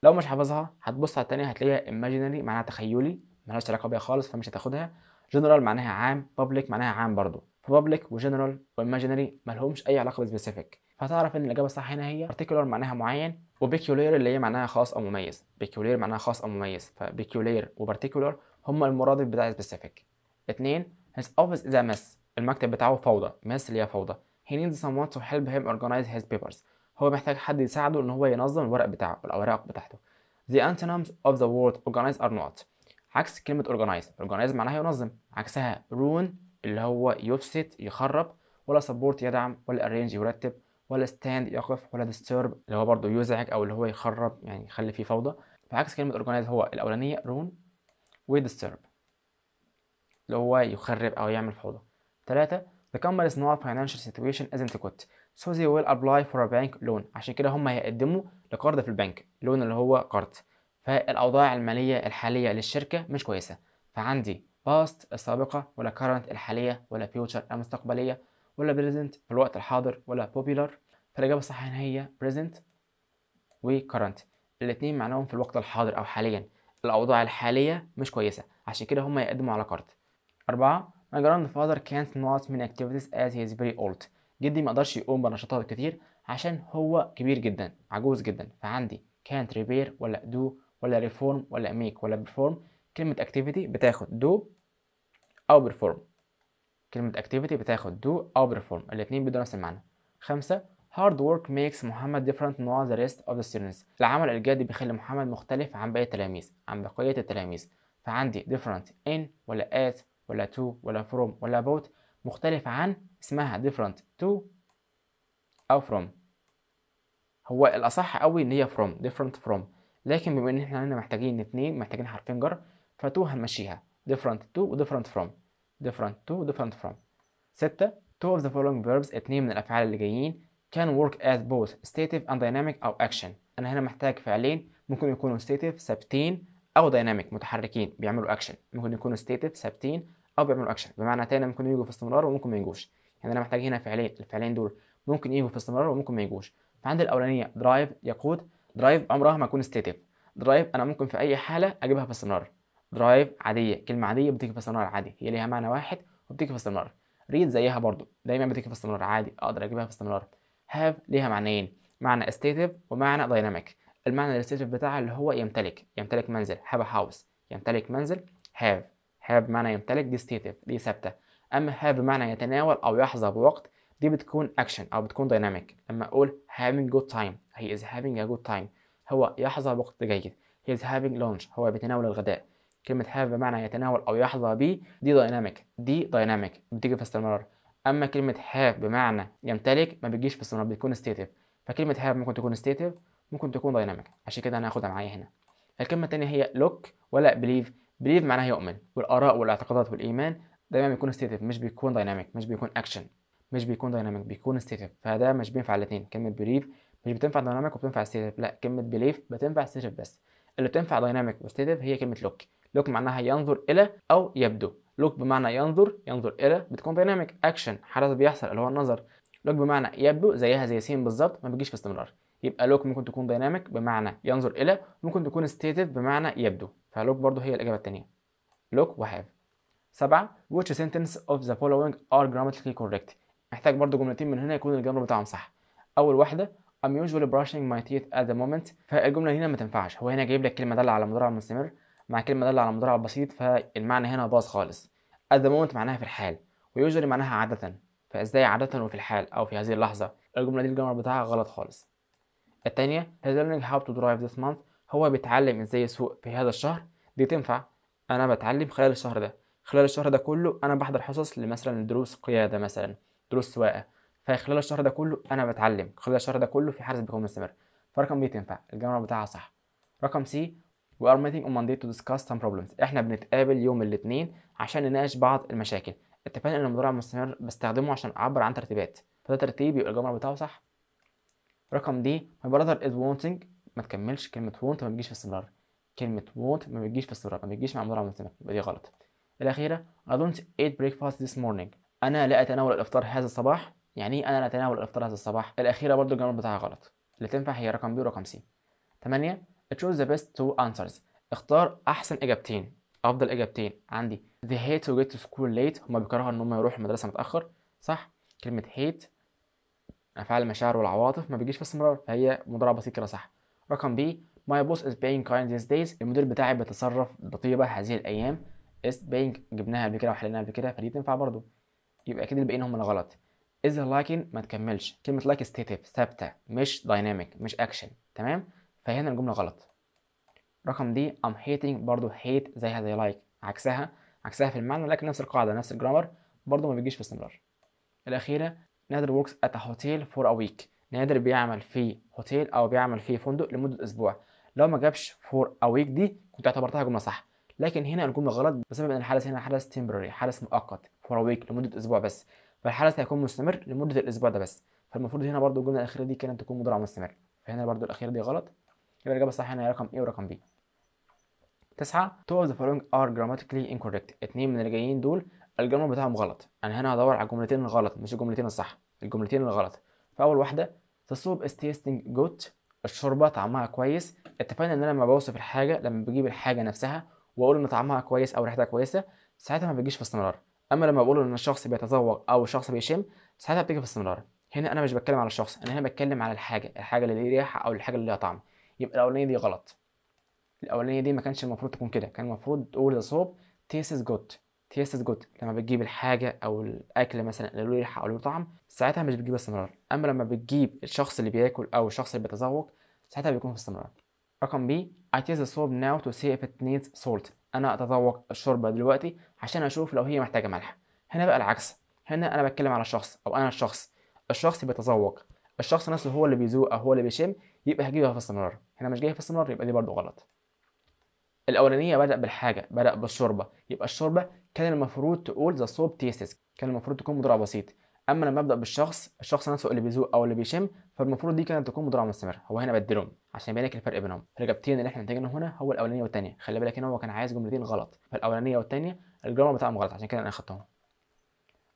لو مش حافظها هتبص على التانية هتلاقيها imaginary معناها تخيلي ملهاش علاقة بيها خالص فمش هتاخدها. general معناها عام public معناها عام برضو. ف public و general و imaginary مالهمش أي علاقة ب specific فهتعرف إن الإجابة الصح هنا هي particular معناها معين و peculiar اللي هي معناها خاص أو مميز peculiar معناها خاص أو مميز ف peculiar و particular هما المرادف بتاع specific اتنين his office is a mess المكتب بتاعه فوضى mess اللي هي فوضى he needs someone to help him organize his papers. هو محتاج حد يساعده إن هو ينظم الورق بتاعه الأوراق بتاعته. The antonyms of the word organize are نقط. عكس كلمة organize organize معناها ينظم. عكسها ruin اللي هو يفسد يخرب ولا support يدعم ولا arrange يرتب ولا stand يقف ولا disturb اللي هو برضه يزعج أو اللي هو يخرب يعني يخلي فيه فوضى. فعكس كلمة organize هو الأولانية رون وديسترب اللي هو يخرب أو يعمل فوضى. ثلاثة The company's not financial situation isn't good so they will apply for a bank loan. عشان كده هم هيقدموا لقرض في البنك. لون اللي هو قرض. فالأوضاع المالية الحالية للشركة مش كويسة. فعندي past السابقة ولا current الحالية ولا future المستقبلية ولا present في الوقت الحاضر ولا popular. فالإجابة الصح هنا هي present و current. الاتنين معناهم في الوقت الحاضر أو حاليا. الأوضاع الحالية مش كويسة. عشان كده هم يقدموا على قرض. أربعة My grandfather can't not many activities as he is very old. جدي ما قدرش يقوم بنشاطات كتير عشان هو كبير جدا عجوز جدا. فعندي can't repair ولا do ولا reform ولا make ولا perform. كلمة activity بتاخد do أو perform. كلمة activity بتاخد do أو perform. الاتنين بدون نفس المعنى. خمسة hard work makes محمد different from the rest of the students. العمل الجادي بيخلي محمد مختلف عن باقي التلاميذ عن بقية التلاميذ. فعندي different in ولا at ولا to ولا from ولا about مختلف عن اسمها different to أو from هو الأصح أوي إن هي from different from لكن بما إن إحنا هنا محتاجين اتنين محتاجين حرفين جر فتو هنمشيها different to و different from different to different from ستة two of the following verbs اتنين من الأفعال اللي جايين can work as both stative and dynamic أو action أنا هنا محتاج فعلين ممكن يكونوا stative ثابتين أو dynamic متحركين بيعملوا action. ممكن يكونوا stative ثابتين أو بيعملوا action. بمعنى تاني ممكن يجوا في استمرار وممكن ما يجوش. يعني أنا محتاج هنا فعلين الفعلين دول. ممكن يجوا في استمرار وممكن ما يجوش. فعندي الأولانية drive يقود. drive عمرها ما تكون stative. drive أنا ممكن في أي حالة أجيبها في استمرار. drive عادية كلمة عادية بتيجي في استمرار عادي. هي ليها معنى واحد وبتيجي في استمرار. read زيها برضو. دايما بتيجي في استمرار عادي أقدر أجيبها في استمرار. have ليها معنيين. معنى stative ومعنى dynamic. المعنى الستيتيف بتاعها اللي هو يمتلك يمتلك منزل have a house يمتلك منزل have have معنى يمتلك دي stative دي ثابتة. أما have بمعنى يتناول أو يحظى بوقت دي بتكون action أو بتكون dynamic. لما أقول having good time he is having a good time. هو يحظى بوقت جيد. He is having lunch هو بيتناول الغداء. كلمة have بمعنى يتناول أو يحظى به دي dynamic دي dynamic بتيجي في استمرار. أما كلمة have بمعنى يمتلك ما بتجيش في استمرار بتكون stative. فكلمة have ممكن تكون stative ممكن تكون dynamic. عشان كده أنا هاخدها معايا هنا. الكلمة التانية هي look ولا believe. believe معناها يؤمن. والآراء والاعتقادات والإيمان دايما بيكون stative مش بيكون dynamic مش بيكون action. مش بيكون dynamic بيكون stative فده مش بينفع الاثنين كلمة believe مش بتنفع dynamic وبتنفع stative لا كلمة believe بتنفع stative بس. اللي بتنفع dynamic و stative هي كلمة look look معناها ينظر إلى أو يبدو. look بمعنى ينظر ينظر إلى بتكون dynamic action حدث بيحصل اللي هو النظر. look بمعنى يبدو زيها زي seem بالظبط ما بيجيش في استمرار. يبقى look ممكن تكون dynamic بمعنى ينظر إلى ممكن تكون stative بمعنى يبدو. ف look برضو هي الإجابة الثانية لوك وهاف سبعة which sentence of the following are grammatically correct محتاج برضو جملتين من هنا يكون الجملة بتاعهم صح. أول واحدة I'm usually brushing my teeth at the moment. فالجملة هنا ما تنفعش. هو هنا جايب لك كلمة دالة على مضارع مستمر. مع كلمة دالة على مضارع بسيط فالمعنى هنا باظ خالص. At the moment معناها في الحال. ويوجوالي معناها عادة. فإزاي عادة وفي الحال أو في هذه اللحظة؟ الجملة دي الجمله بتاعها غلط خالص. الثانية he's learning how to drive this month. هو بيتعلم إزاي يسوق في هذا الشهر. دي تنفع. أنا بتعلم خلال الشهر ده. خلال الشهر ده كله أنا بحضر حصص لمثلا دروس قيادة مثلا دروس سواقة. فخلال الشهر ده كله أنا بتعلم. خلال الشهر ده كله في حدث بيكون مستمر. فرقم بي تنفع. الجمله بتاعها صح. رقم سي we are meeting on Monday to discuss some problems. إحنا بنتقابل يوم الاثنين عشان نناقش بعض المشاكل. اتفقنا إن المضارع المستمر بستخدمه عشان أعبر عن ترتيبات. فده ترتيب يبقى الجمله بتاعه صح. رقم دي my brother is wanting ما تكملش كلمة want ما بتجيش في استمرار. كلمة want ما بتجيش في استمرار ما بتجيش مع مضارع مستمر يبقى دي غلط. الأخيرة I don't eat breakfast this morning. أنا لا أتناول الإفطار هذا الصباح. يعني إيه أنا لا أتناول الإفطار هذا الصباح؟ الأخيرة برضو الجملة بتاعها غلط. اللي تنفع هي رقم بي ورقم سي تمانية choose the best two answers. اختار أحسن إجابتين. أفضل إجابتين. عندي they hate to get to school late. هما بيكرهوا إن هما يروحوا المدرسة متأخر. صح؟ كلمة hate أفعال المشاعر والعواطف ما بيجيش في استمرار فهي مضارع بسيط كده صح. رقم بي my boss is being kind these days. المدير بتاعي بيتصرف بطيبة هذه الأيام. Is being جبناها قبل كده وحليناها قبل كده فدي تنفع برضو يبقى كده الباقيين هم اللي غلط. Is liking ما تكملش. كلمة like stative ثابتة مش dynamic مش action. تمام؟ فهنا الجملة غلط. رقم دي I'm hating برضو hate زيها زي like. عكسها عكسها في المعنى لكن نفس القاعدة نفس الجرامر برضو ما بيجيش في استمرار. الأخيرة نادر at a hotel for a week. نادر بيعمل في هوتيل أو بيعمل في فندق لمدة أسبوع. لو ما جابش for a week دي كنت اعتبرتها جملة صح. لكن هنا الجملة غلط بسبب إن الحدث هنا حدث temporary حدث مؤقت for a week لمدة أسبوع بس. فالحدث هيكون مستمر لمدة الأسبوع ده بس. فالمفروض هنا برضو الجملة الأخيرة دي كانت تكون مضارع مستمر فهنا برضو الأخيرة دي غلط. يبقى الإجابة الصح هنا رقم A ورقم B. تسعة. Two of the following are grammatically incorrect. اتنين من اللي جايين دول الجملة بتاعهم غلط. أنا هنا هدور على الجملتين الغلط مش الجملتين الصح الجملتين الغلط. فأول واحدة the soup is tasting good. الشوربة طعمها كويس. اتفقنا إن أنا لما بوصف الحاجة لما بجيب الحاجة نفسها وأقول إن طعمها كويس أو ريحتها كويسة ساعتها ما بيجيش في استمرار. أما لما بقول إن الشخص بيتذوق أو الشخص بيشم ساعتها بتيجي في استمرار. هنا أنا مش بتكلم على الشخص أنا هنا بتكلم على الحاجة الحاجة اللي ليها ريحة أو الحاجة اللي ليها طعم. يبقى الأولانية دي غلط. الأولانية دي ما كانش المفروض تكون كده كان المفروض تقول the soap tastes good. Tastes good لما بتجيب الحاجة أو الأكل مثلا اللي له ريحة أو له طعم ساعتها مش بتجيب استمرار. أما لما بتجيب الشخص اللي بياكل أو الشخص اللي بيتذوق ساعتها بيكون في استمرار. رقم بي I taste the soap now to see if it needs salt. أنا أتذوق الشوربة دلوقتي عشان أشوف لو هي محتاجة ملح. هنا بقى العكس. هنا أنا بتكلم على الشخص أو أنا الشخص. الشخص بيتذوق الشخص نفسه هو اللي بيذوق أو هو اللي بيشم يبقى هجيبها في استمرار. هنا مش جاية في استمرار يبقى دي برضو غلط. الأولانية بدأ بالحاجة بدأ بالشوربة. يبقى الشوربة كان المفروض تقول the soup tastes كان المفروض تكون مضارع بسيط أما لما أبدأ بالشخص الشخص نفسه اللي بيذوق أو اللي بيشم فالمفروض دي كانت تكون مضارع مستمر هو هنا بدلهم عشان يبين لك الفرق بينهم. الإجابتين اللي إحنا محتاجينهم هنا هو الأولانية والتانية. خلي بالك هنا هو كان عايز جملتين غلط. فالأولانية والتانية ال grammar بتاعهم غلط. عشان كده أنا أخدتهم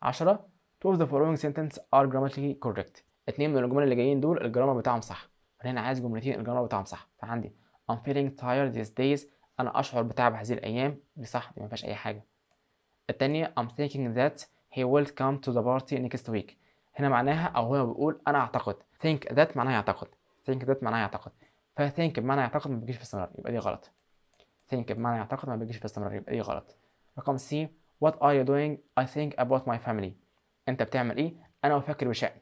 10 two of the following sentence are grammatically correct. اتنين من الجمل اللي جايين دول الجرامر بتاعهم صح. فأنا هنا عايز جملتين الجرامر بتاعهم صح. فعندي I'm feeling tired these days. أنا أشعر بتعب هذه الأيام. دي صح دي ما فيهاش أي حاجة. التانية I'm thinking that he will come to the party next week. هنا معناها أو هو بيقول أنا أعتقد. Think that معناها يعتقد. Think that معناها يعتقد. ف think بمعنى يعتقد ما بيجيش في استمرار. يبقى دي غلط. Think بمعنى يعتقد ما بيجيش في استمرار. يبقى دي غلط. رقم C what are you doing? I think about my family. أنت بتعمل إيه؟ أنا بفكر بشأن.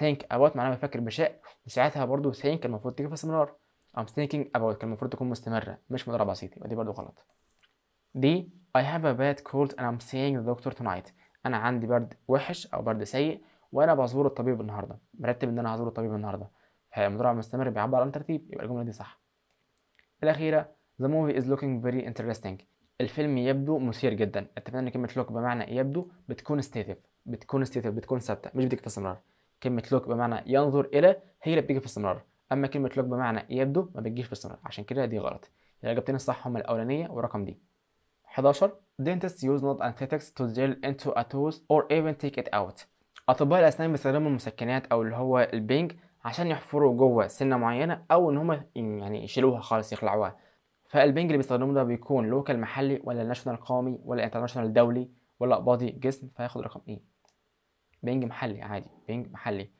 Think about معناها بفكر بشأن. وساعتها برضو think المفروض تيجي في استمرار. I'm thinking about كان المفروض تكون مستمرة مش مضارع بسيط يبقى دي برضو غلط. دي I have a bad cold and I'm seeing the doctor tonight. أنا عندي برد وحش أو برد سيء وأنا بزور الطبيب النهاردة. مرتب إن أنا هزور الطبيب النهاردة. فمضارع مستمر بيعبر عن ترتيب. يبقى الجملة دي صح. الأخيرة The movie is looking very interesting. الفيلم يبدو مثير جدا. اتفقنا إن كلمة look بمعنى يبدو بتكون stative بتكون stative بتكون ثابتة. مش بتيجي في استمرار. كلمة look بمعنى ينظر إلى هي اللي بتيجي في استمرار. أما كلمة look بمعنى يبدو ما بتجيش في استمرار. عشان كده دي غلط. الإجابتين الصح هما الأولانية ورقم D 11 dentists use نقط anesthetics to drill into a tooth or even take it out. أطباء الأسنان بيستخدموا المسكنات أو اللي هو البنج عشان يحفروا جوه سنة معينة أو إن هم يعني يشيلوها خالص يخلعوها. فالبنج اللي بيستخدموه ده بيكون local محلي ولا national قومي ولا international دولي ولا body جسم. فياخد رقم إيه؟ بنج محلي عادي بنج محلي.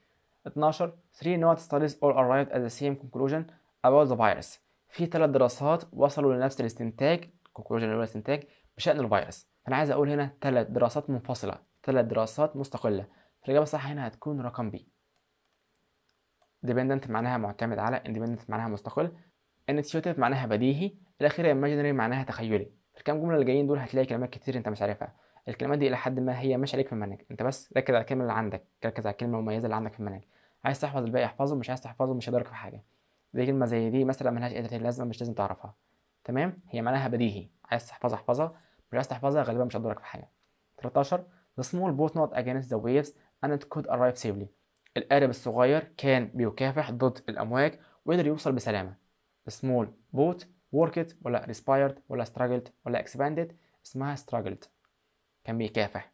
12 3 نقط studies all arrived at the same conclusion about the virus. في ثلاث دراسات وصلوا لنفس الاستنتاج conclusion اللي هو الاستنتاج بشأن الفيروس. فأنا عايز أقول هنا ثلاث دراسات منفصلة ثلاث دراسات مستقلة. فالإجابة الصح هنا هتكون رقم بي dependent معناها معتمد على independent معناها مستقل. Initiative معناها بديهي. الأخيرة imaginary معناها تخيلي. الكام جملة اللي جايين دول هتلاقي كلمات كتير أنت مش عارفها. الكلمات دي إلى حد ما هي مش عليك في المنهج. أنت بس ركز على الكلمة اللي عندك. ركز على الكلمة المميزة اللي عندك في المنهج. عايز تحفظ الباقي احفظه مش عايز تحفظه مش هيضرك في حاجة. زي كلمة زي دي مثلا ملهاش أي لازمة مش لازم تعرفها. تمام؟ هي معناها بديهي. عايز تحفظها احفظها. مش عايز تحفظها غالبا مش هتضرك في حاجة. 13 The small boat not against the waves and it could arrive safely. القارب الصغير كان بيكافح ضد الأمواج وقدر يوصل بسلامة. The small boat worked ولا respired ولا struggled ولا expanded اسمها struggled. كان بيكافح.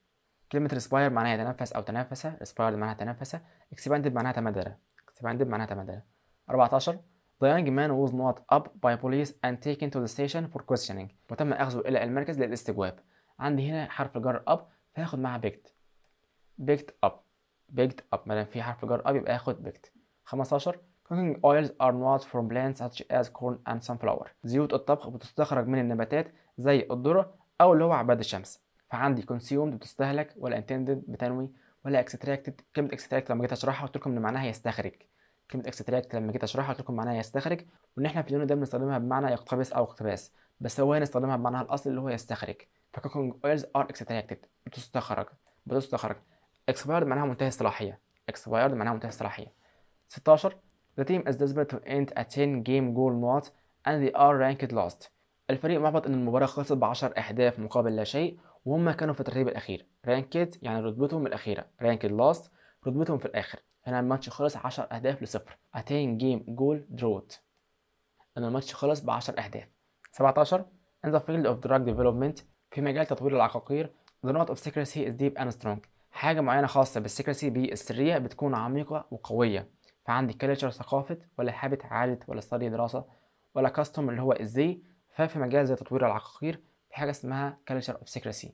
كلمة respire معناها يتنفس أو تنفس respired معناها تنفس expanded معناها تمدد. expanded معناها تمدد. 14 The young man was not up by police and taken to the station for questioning. وتم أخذه إلى المركز للاستجواب. عندي هنا حرف الجر up فياخد معاه picked picked up. picked up. ما دام في حرف جر up يبقى ياخد picked 15 cooking oils are not from plants such as corn and sunflower. زيوت الطبخ بتستخرج من النباتات زي الذرة أو اللي هو عباد الشمس. فعندي consumed بتستهلك ولا intended بتنوي ولا extracted. كلمة extract لما جيت أشرحها قلت لكم إن معناها يستخرج. كلمة extract لما جيت أشرحها قلت لكم معناها يستخرج وإن إحنا في اليونان ده بنستخدمها بمعنى يقتبس أو اقتباس بس هو هنا استخدمها بمعناها الأصلي اللي هو يستخرج. فcooking oils are extracted بتستخرج بتستخرج. expired معناها منتهي الصلاحية. expired معناها منتهي الصلاحية. 16 The team is desperate to end a 10 game goal not and they are ranked last. الفريق محبط إن المباراة خلصت ب 10 أهداف مقابل لا شيء وهم كانوا في الترتيب الأخير. ranked يعني رتبتهم الأخيرة. ranked last رتبتهم في الآخر. هنا الماتش خلص 10 أهداف لصفر. A 10 game goal drought. ان الماتش خلص ب 10 أهداف. 17 in the field of drug development. في مجال تطوير العقاقير. The note of secrecy is deep and strong. حاجة معينة خاصة بالسكرسي بالسرية بتكون عميقة وقوية. فعندي كالتشر ثقافة ولا هابت عادة ولا ستادي دراسة ولا كاستوم اللي هو الزي ففي مجال زي تطوير العقاقير في حاجة اسمها culture of secrecy.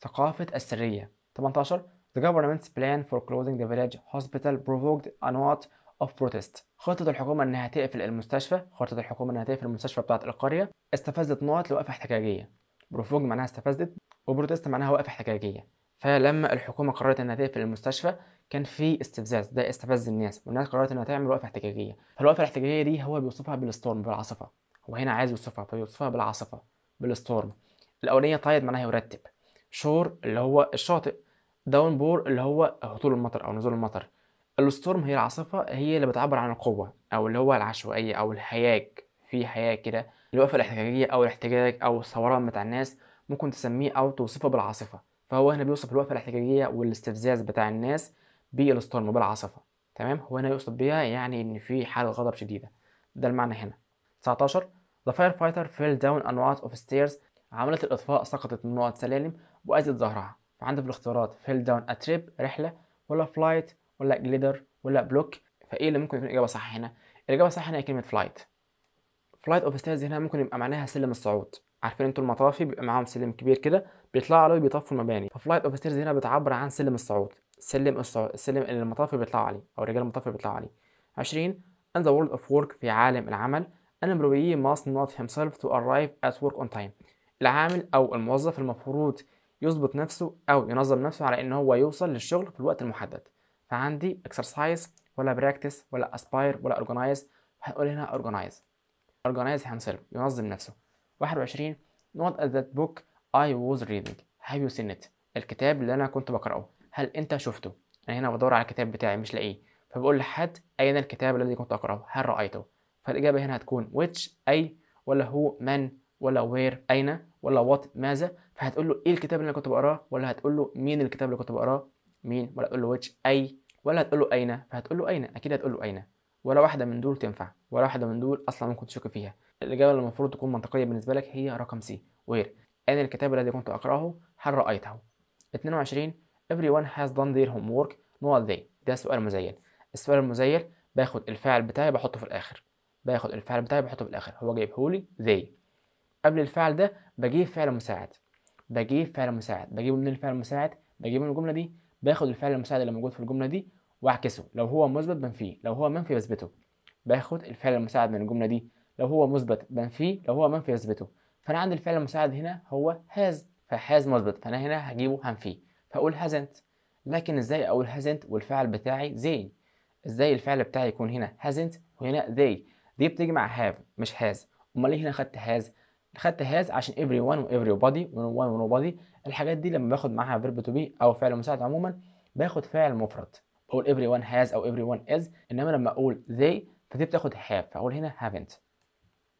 ثقافة السرية. 18 The government's plan for closing the village hospital provoked a lot of protest. خطة الحكومة إنها تقفل المستشفى خطة الحكومة إنها تقفل المستشفى بتاعة القرية استفزت نقط لوقفة احتجاجية. provoke معناها استفزت و protest معناها وقفة احتجاجية. فلما الحكومة قررت إنها تقفل المستشفى كان في استفزاز ده استفز الناس والناس قررت إنها تعمل وقفة احتجاجية. فالوقفة الاحتجاجية دي هو بيوصفها بال storm بالعاصفة. هو هنا عايز يوصفها فبيوصفها بالعاصفة بال storm الأولانية tidy معناها يرتب. shore اللي هو الشاطئ. downpour اللي هو هطول المطر أو نزول المطر. ال storm هي العاصفة هي اللي بتعبر عن القوة أو اللي هو العشوائية أو الهياج في هياج كده الوقفة الاحتجاجية أو الاحتجاج أو الثوران بتاع الناس ممكن تسميه أو توصفه بالعاصفة. فهو هنا بيوصف الوقفة الاحتجاجية والاستفزاز بتاع الناس بال storm بالعاصفة. تمام؟ هو هنا يقصد بيها يعني إن في حالة غضب شديدة. ده المعنى هنا. 19 The firefighter fell down a lot of stairs. عاملة الإطفاء سقطت من نقط سلالم وأذت ظهرها. فعندي في الاختيارات down a trip رحلة ولا flight ولا glider ولا block. فإيه اللي ممكن يكون الإجابة صح هنا؟ الإجابة صح هنا هي كلمة flight. flight of stairs هنا ممكن يبقى معناها سلم الصعود. عارفين أنتوا المطافي بيبقى معاهم سلم كبير كده بيطلعوا عليه وبيطفوا المباني. ف flight of stairs هنا بتعبر عن سلم الصعود. سلم الصعود السلم اللي المطافي بيطلعوا عليه أو رجال المطافي بيطلعوا عليه. 20 in the world of work في عالم العمل an employee must not himself to arrive at work on time. العامل أو الموظف المفروض يظبط نفسه أو ينظم نفسه على إن هو يوصل للشغل في الوقت المحدد. فعندي exercise ولا practice ولا aspire ولا organize هنقول هنا organize. organize himself ينظم نفسه. 21 not at that book I was reading. have you seen it الكتاب اللي أنا كنت بقرأه. هل أنت شفته؟ أنا هنا بدور على الكتاب بتاعي مش لاقيه. فبقول لحد أين الكتاب الذي كنت أقرأه؟ هل رأيته؟ فالإجابة هنا هتكون which أي ولا who من ولا where أين ولا what ماذا؟ فهتقول له إيه الكتاب اللي أنا كنت بقراه؟ ولا هتقول له مين الكتاب اللي كنت بقراه؟ مين؟ ولا تقول له which أي؟ ولا هتقول له أين؟ فهتقول له أين. أكيد هتقول له أين. ولا واحدة من دول تنفع. ولا واحدة من دول أصلا ممكن تشك فيها. الإجابة اللي المفروض تكون منطقية بالنسبة لك هي رقم C where اين الكتاب الذي كنت أقرأه هل رأيته؟ 22 everyone has done their homework. Not they ده سؤال مزيل. السؤال المزيل باخد الفعل بتاعي بحطه في الآخر. باخد الفعل بتاعي بحطه في الآخر. هو جايبه لي they. قبل الفعل ده بجيب فعل مساعد. بجيب فعل مساعد بجيبه من الفعل المساعد؟ بجيبه من الجملة دي باخد الفعل المساعد اللي موجود في الجملة دي واعكسه لو هو مثبت بنفيه لو هو منفي بثبته. باخد الفعل المساعد من الجملة دي لو هو مثبت بنفيه لو هو منفي بثبته. فأنا عندي الفعل المساعد هنا هو هاز فهاز مثبت فأنا هنا هجيبه هنفيه فأقول هازنت لكن إزاي أقول هازنت والفعل بتاعي زي إزاي الفعل بتاعي يكون هنا هازنت وهنا they دي بتيجي مع have مش has. أمال ليه هنا خدت has خدت has عشان everyone و everybody و no one و nobody. الحاجات دي لما باخد معاها verb to be أو فعل مساعد عموما باخد فعل مفرد. بقول everyone has أو everyone is إنما لما أقول they فدي بتاخد have. فأقول هنا haven't.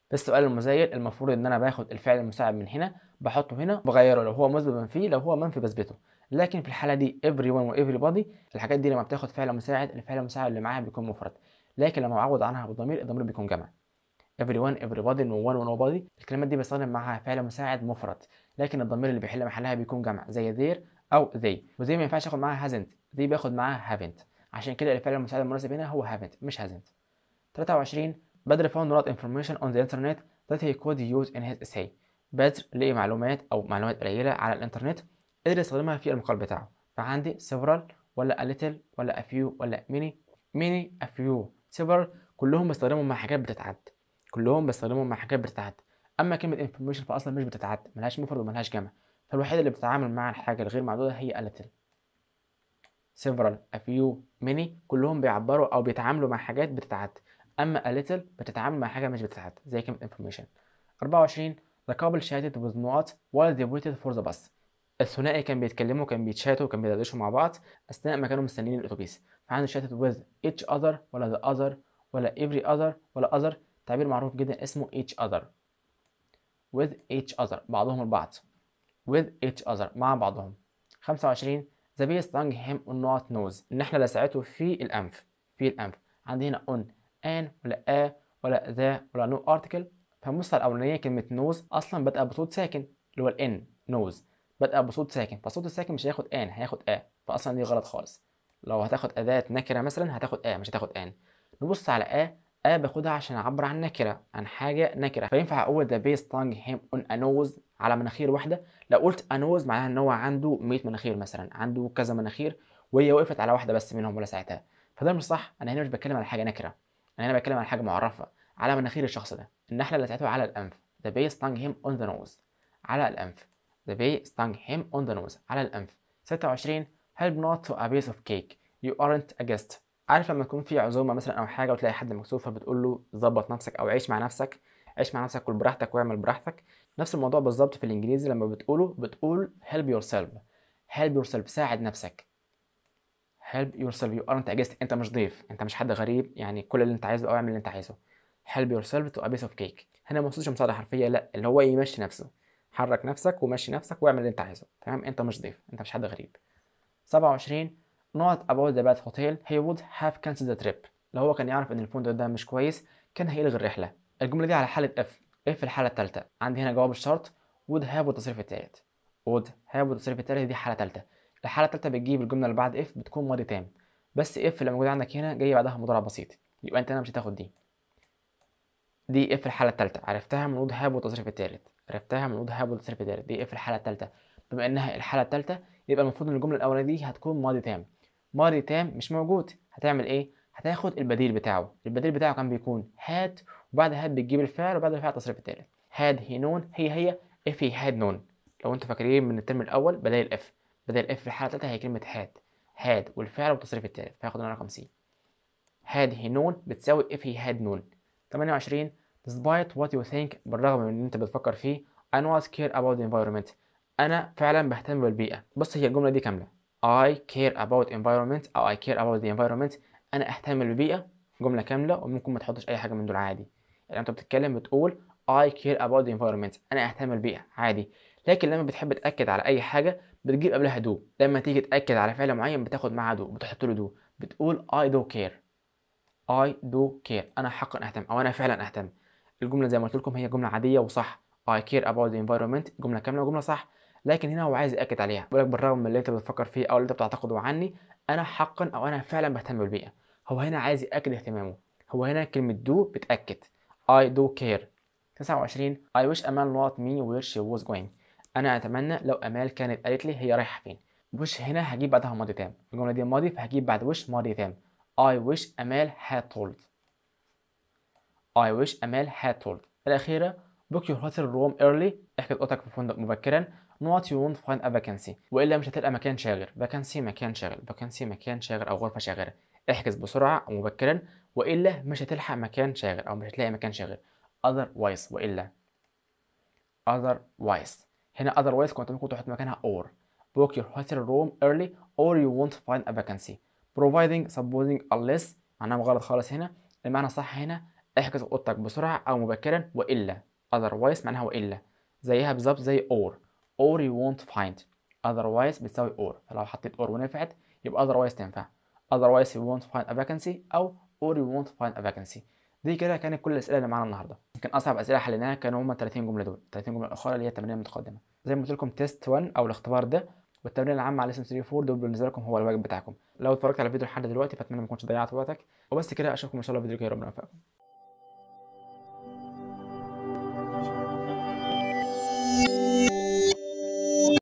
في السؤال المزيل المفروض إن أنا باخد الفعل المساعد من هنا بحطه هنا بغيره. لو هو مثبت منفي لو هو منفي بثبته. لكن في الحالة دي everyone و everybody الحاجات دي لما بتاخد فعل مساعد الفعل المساعد اللي معاها بيكون مفرد. لكن لما بعوض عنها بالضمير الضمير بيكون جمع. Everyone everybody no one nobody. الكلمات دي بستخدم معاها فعل مساعد مفرد لكن الضمير اللي بيحل محلها بيكون جمع زي their أو they. وزي ما ينفعش اخد معاها hasn't دي باخد معاها haven't. عشان كده الفعل المساعد المناسب هنا هو haven't مش hasn't. 23 بدر found a lot information on the internet that he could use in his essay. بدر لقي معلومات أو معلومات قليلة على الإنترنت قدر يستخدمها في المقال بتاعه. فعندي several ولا a little ولا a few ولا many many a few several كلهم بيستخدموا مع حاجات بتتعد. كلهم بيستخدموا مع حاجات بتتعد أما كلمة information فاصلا مش بتتعد ملهاش مفرد وملهاش جمع. فالوحيدة اللي بتتعامل مع الحاجة الغير معدودة هي little several a few many كلهم بيعبروا أو بيتعاملوا مع حاجات بتتعد أما a little بتتعامل مع حاجة مش بتتعد زي كلمة information. 24 the couple chatted with Noat while they waited for the bus. الثنائي كان بيتكلموا كان بيتشاتوا كان بيدردشوا مع بعض أثناء ما كانوا مستنيين الأتوبيس. فعندي chatted with each other ولا the other ولا every other ولا other. تعبير معروف جدا اسمه each other. With each other بعضهم البعض. With each other مع بعضهم. 25 the bee stung him on not nose النحلة لسعته في الأنف. في الأنف. عندي هنا on an ولا a ولا ذا ولا no article. على الأولانية كلمة nose أصلا بادئة بصوت ساكن اللي هو ال n nose بادئة بصوت ساكن. فالصوت الساكن مش هياخد an هياخد a فأصلا دي غلط خالص. لو هتاخد أداة نكرة مثلا هتاخد a مش هتاخد an نبص على a a باخدها عشان أعبر عن نكرة عن حاجة نكرة. فينفع أقول the bee stung him on a nose على مناخير واحدة؟ لو قلت nose معناها إن هو عنده 100 مناخير مثلا عنده كذا مناخير وهي وقفت على واحدة بس منهم ولا ساعتها. فده مش صح. أنا هنا مش بتكلم على حاجة نكرة. أنا هنا بتكلم على حاجة معرفة. على مناخير الشخص ده. النحلة اللي ساعته على الأنف. the bee stung him on the nose. على الأنف. the bee stung him on the nose. على الأنف. 26 help not to a piece of cake. You aren't a guest. عارف لما يكون في عزومة مثلا أو حاجة وتلاقي حد مكسوف فبتقول له ظبط نفسك أو عيش مع نفسك عيش مع نفسك كل براحتك واعمل براحتك. نفس الموضوع بالظبط في الإنجليزي لما بتقوله بتقول help yourself help yourself ساعد نفسك. help yourself you aren't a guest أنت مش ضيف أنت مش حد غريب يعني كل اللي أنت عايزه أو اعمل اللي أنت عايزه. help yourself to a piece of cake. هنا ما وصلش مساعدة حرفية لا اللي هو يمشي نفسه. حرك نفسك ومشي نفسك واعمل اللي أنت عايزه. تمام؟ أنت مش ضيف أنت مش حد غريب. 27 not about the bad hotel he would have cancelled the trip. لو هو كان يعرف إن الفندق ده مش كويس كان هيلغي الرحلة. الجملة دي على حالة if if الحالة الثالثه عندي هنا جواب الشرط. Would have والتصريف الثالث would have والتصريف الثالث دي حالة ثالثه الحالة الثالثه بتجيب الجملة اللي بعد if بتكون ماضي تام. بس if اللي موجودة عندك هنا جاي بعدها مضارع بسيط يبقى أنت هنا مش هتاخد دي. دي if الحالة الثالثه عرفتها من would have والتصريف الثالث عرفتها من would have والتصريف الثالث دي if الحالة الثالثه بما إنها الحالة الثالثه يبقى المفروض إن الجملة الأولانية دي هتكون ماضي تام. ماضي تام مش موجود. هتعمل إيه؟ هتاخد البديل بتاعه. البديل بتاعه كان بيكون had وبعد had بتجيب الفعل وبعد الفعل التصريف التالت had he known هي هي if he had known لو أنتوا فاكرين من الترم الأول بدل if. بدل if في الحالة الثالثه هي كلمة had had والفعل والتصريف التالت فهاخد أنا رقم C had he known بتساوي if he had known 28 despite what you think بالرغم من ان أنت بتفكر فيه I not care about the environment. أنا فعلا بهتم بالبيئة. بص هي الجملة دي كاملة. I care about environment أو I care about the environment. أنا أهتم بالبيئة جملة كاملة وممكن ما تحطش أي حاجة من دول عادي. يعني أنت بتتكلم بتقول I care about the environment. أنا أهتم بالبيئة عادي. لكن لما بتحب تأكد على أي حاجة بتجيب قبلها do. لما تيجي تأكد على فعل معين بتاخد معاه do. بتحط له do. بتقول I do care. I do care. أنا حقا أهتم أو أنا فعلا أهتم. الجملة زي ما قلت لكم هي جملة عادية وصح. I care about the environment جملة كاملة وجملة صح. لكن هنا هو عايز يأكد عليها. بيقول لك بالرغم من اللي أنت بتفكر فيه أو اللي أنت بتعتقده عني أنا حقا أو أنا فعلا بهتم بالبيئة هو هنا عايز يأكد اهتمامه. هو هنا كلمة do بتأكد. I do care. 29 I wish Amal not me where she was going. أنا أتمنى لو أمال كانت قالت لي هي رايحة فين. wish هنا هجيب بعدها ماضي تام. الجملة دي ماضي فهجيب بعد wish ماضي تام. I wish أمال had told. I wish أمال had told. الأخيرة book your hotel room early. احجز أوضتك في فندق مبكرا. Not you won't find a vacancy. وإلا مش هتلقى مكان شاغر. Vacancy مكان شاغر. Vacancy مكان شاغر أو غرفة شاغرة. احجز بسرعة أو مبكرا وإلا مش هتلحق مكان شاغر أو مش هتلاقي مكان شاغر. Otherwise وإلا. Otherwise. هنا otherwise كنت ممكن تحط مكانها or. Book your hotel room early or you won't find a vacancy. Providing supposing unless معناها غلط خالص هنا. المعنى الصح هنا احجز أوضتك بسرعة أو مبكرا. وإلا. Otherwise معناها وإلا. زيها بالظبط زي or. Or you won't find. Otherwise بتساوي or. فلو حطيت or ونفعت يبقى otherwise تنفع. Otherwise you won't find a vacancy أو or you won't find a vacancy. دي كده كانت كل الأسئلة اللي معانا النهارده. يمكن أصعب أسئلة حليناها كانوا هم 30 جملة دول. 30 جملة الأخرى اللي هي التمرين المتقدمة. زي ما قلت لكم تيست 1 أو الاختبار ده والتمرين العام على اسم 3 4 دول بالنسبة لكم هو الواجب بتاعكم. لو اتفرجت على الفيديو لحد دلوقتي فاتمنى ما كنتش ضيعت وقتك. وبس كده أشوفكم إن شاء الله في فيديو جاي. ربنا يوفقكم.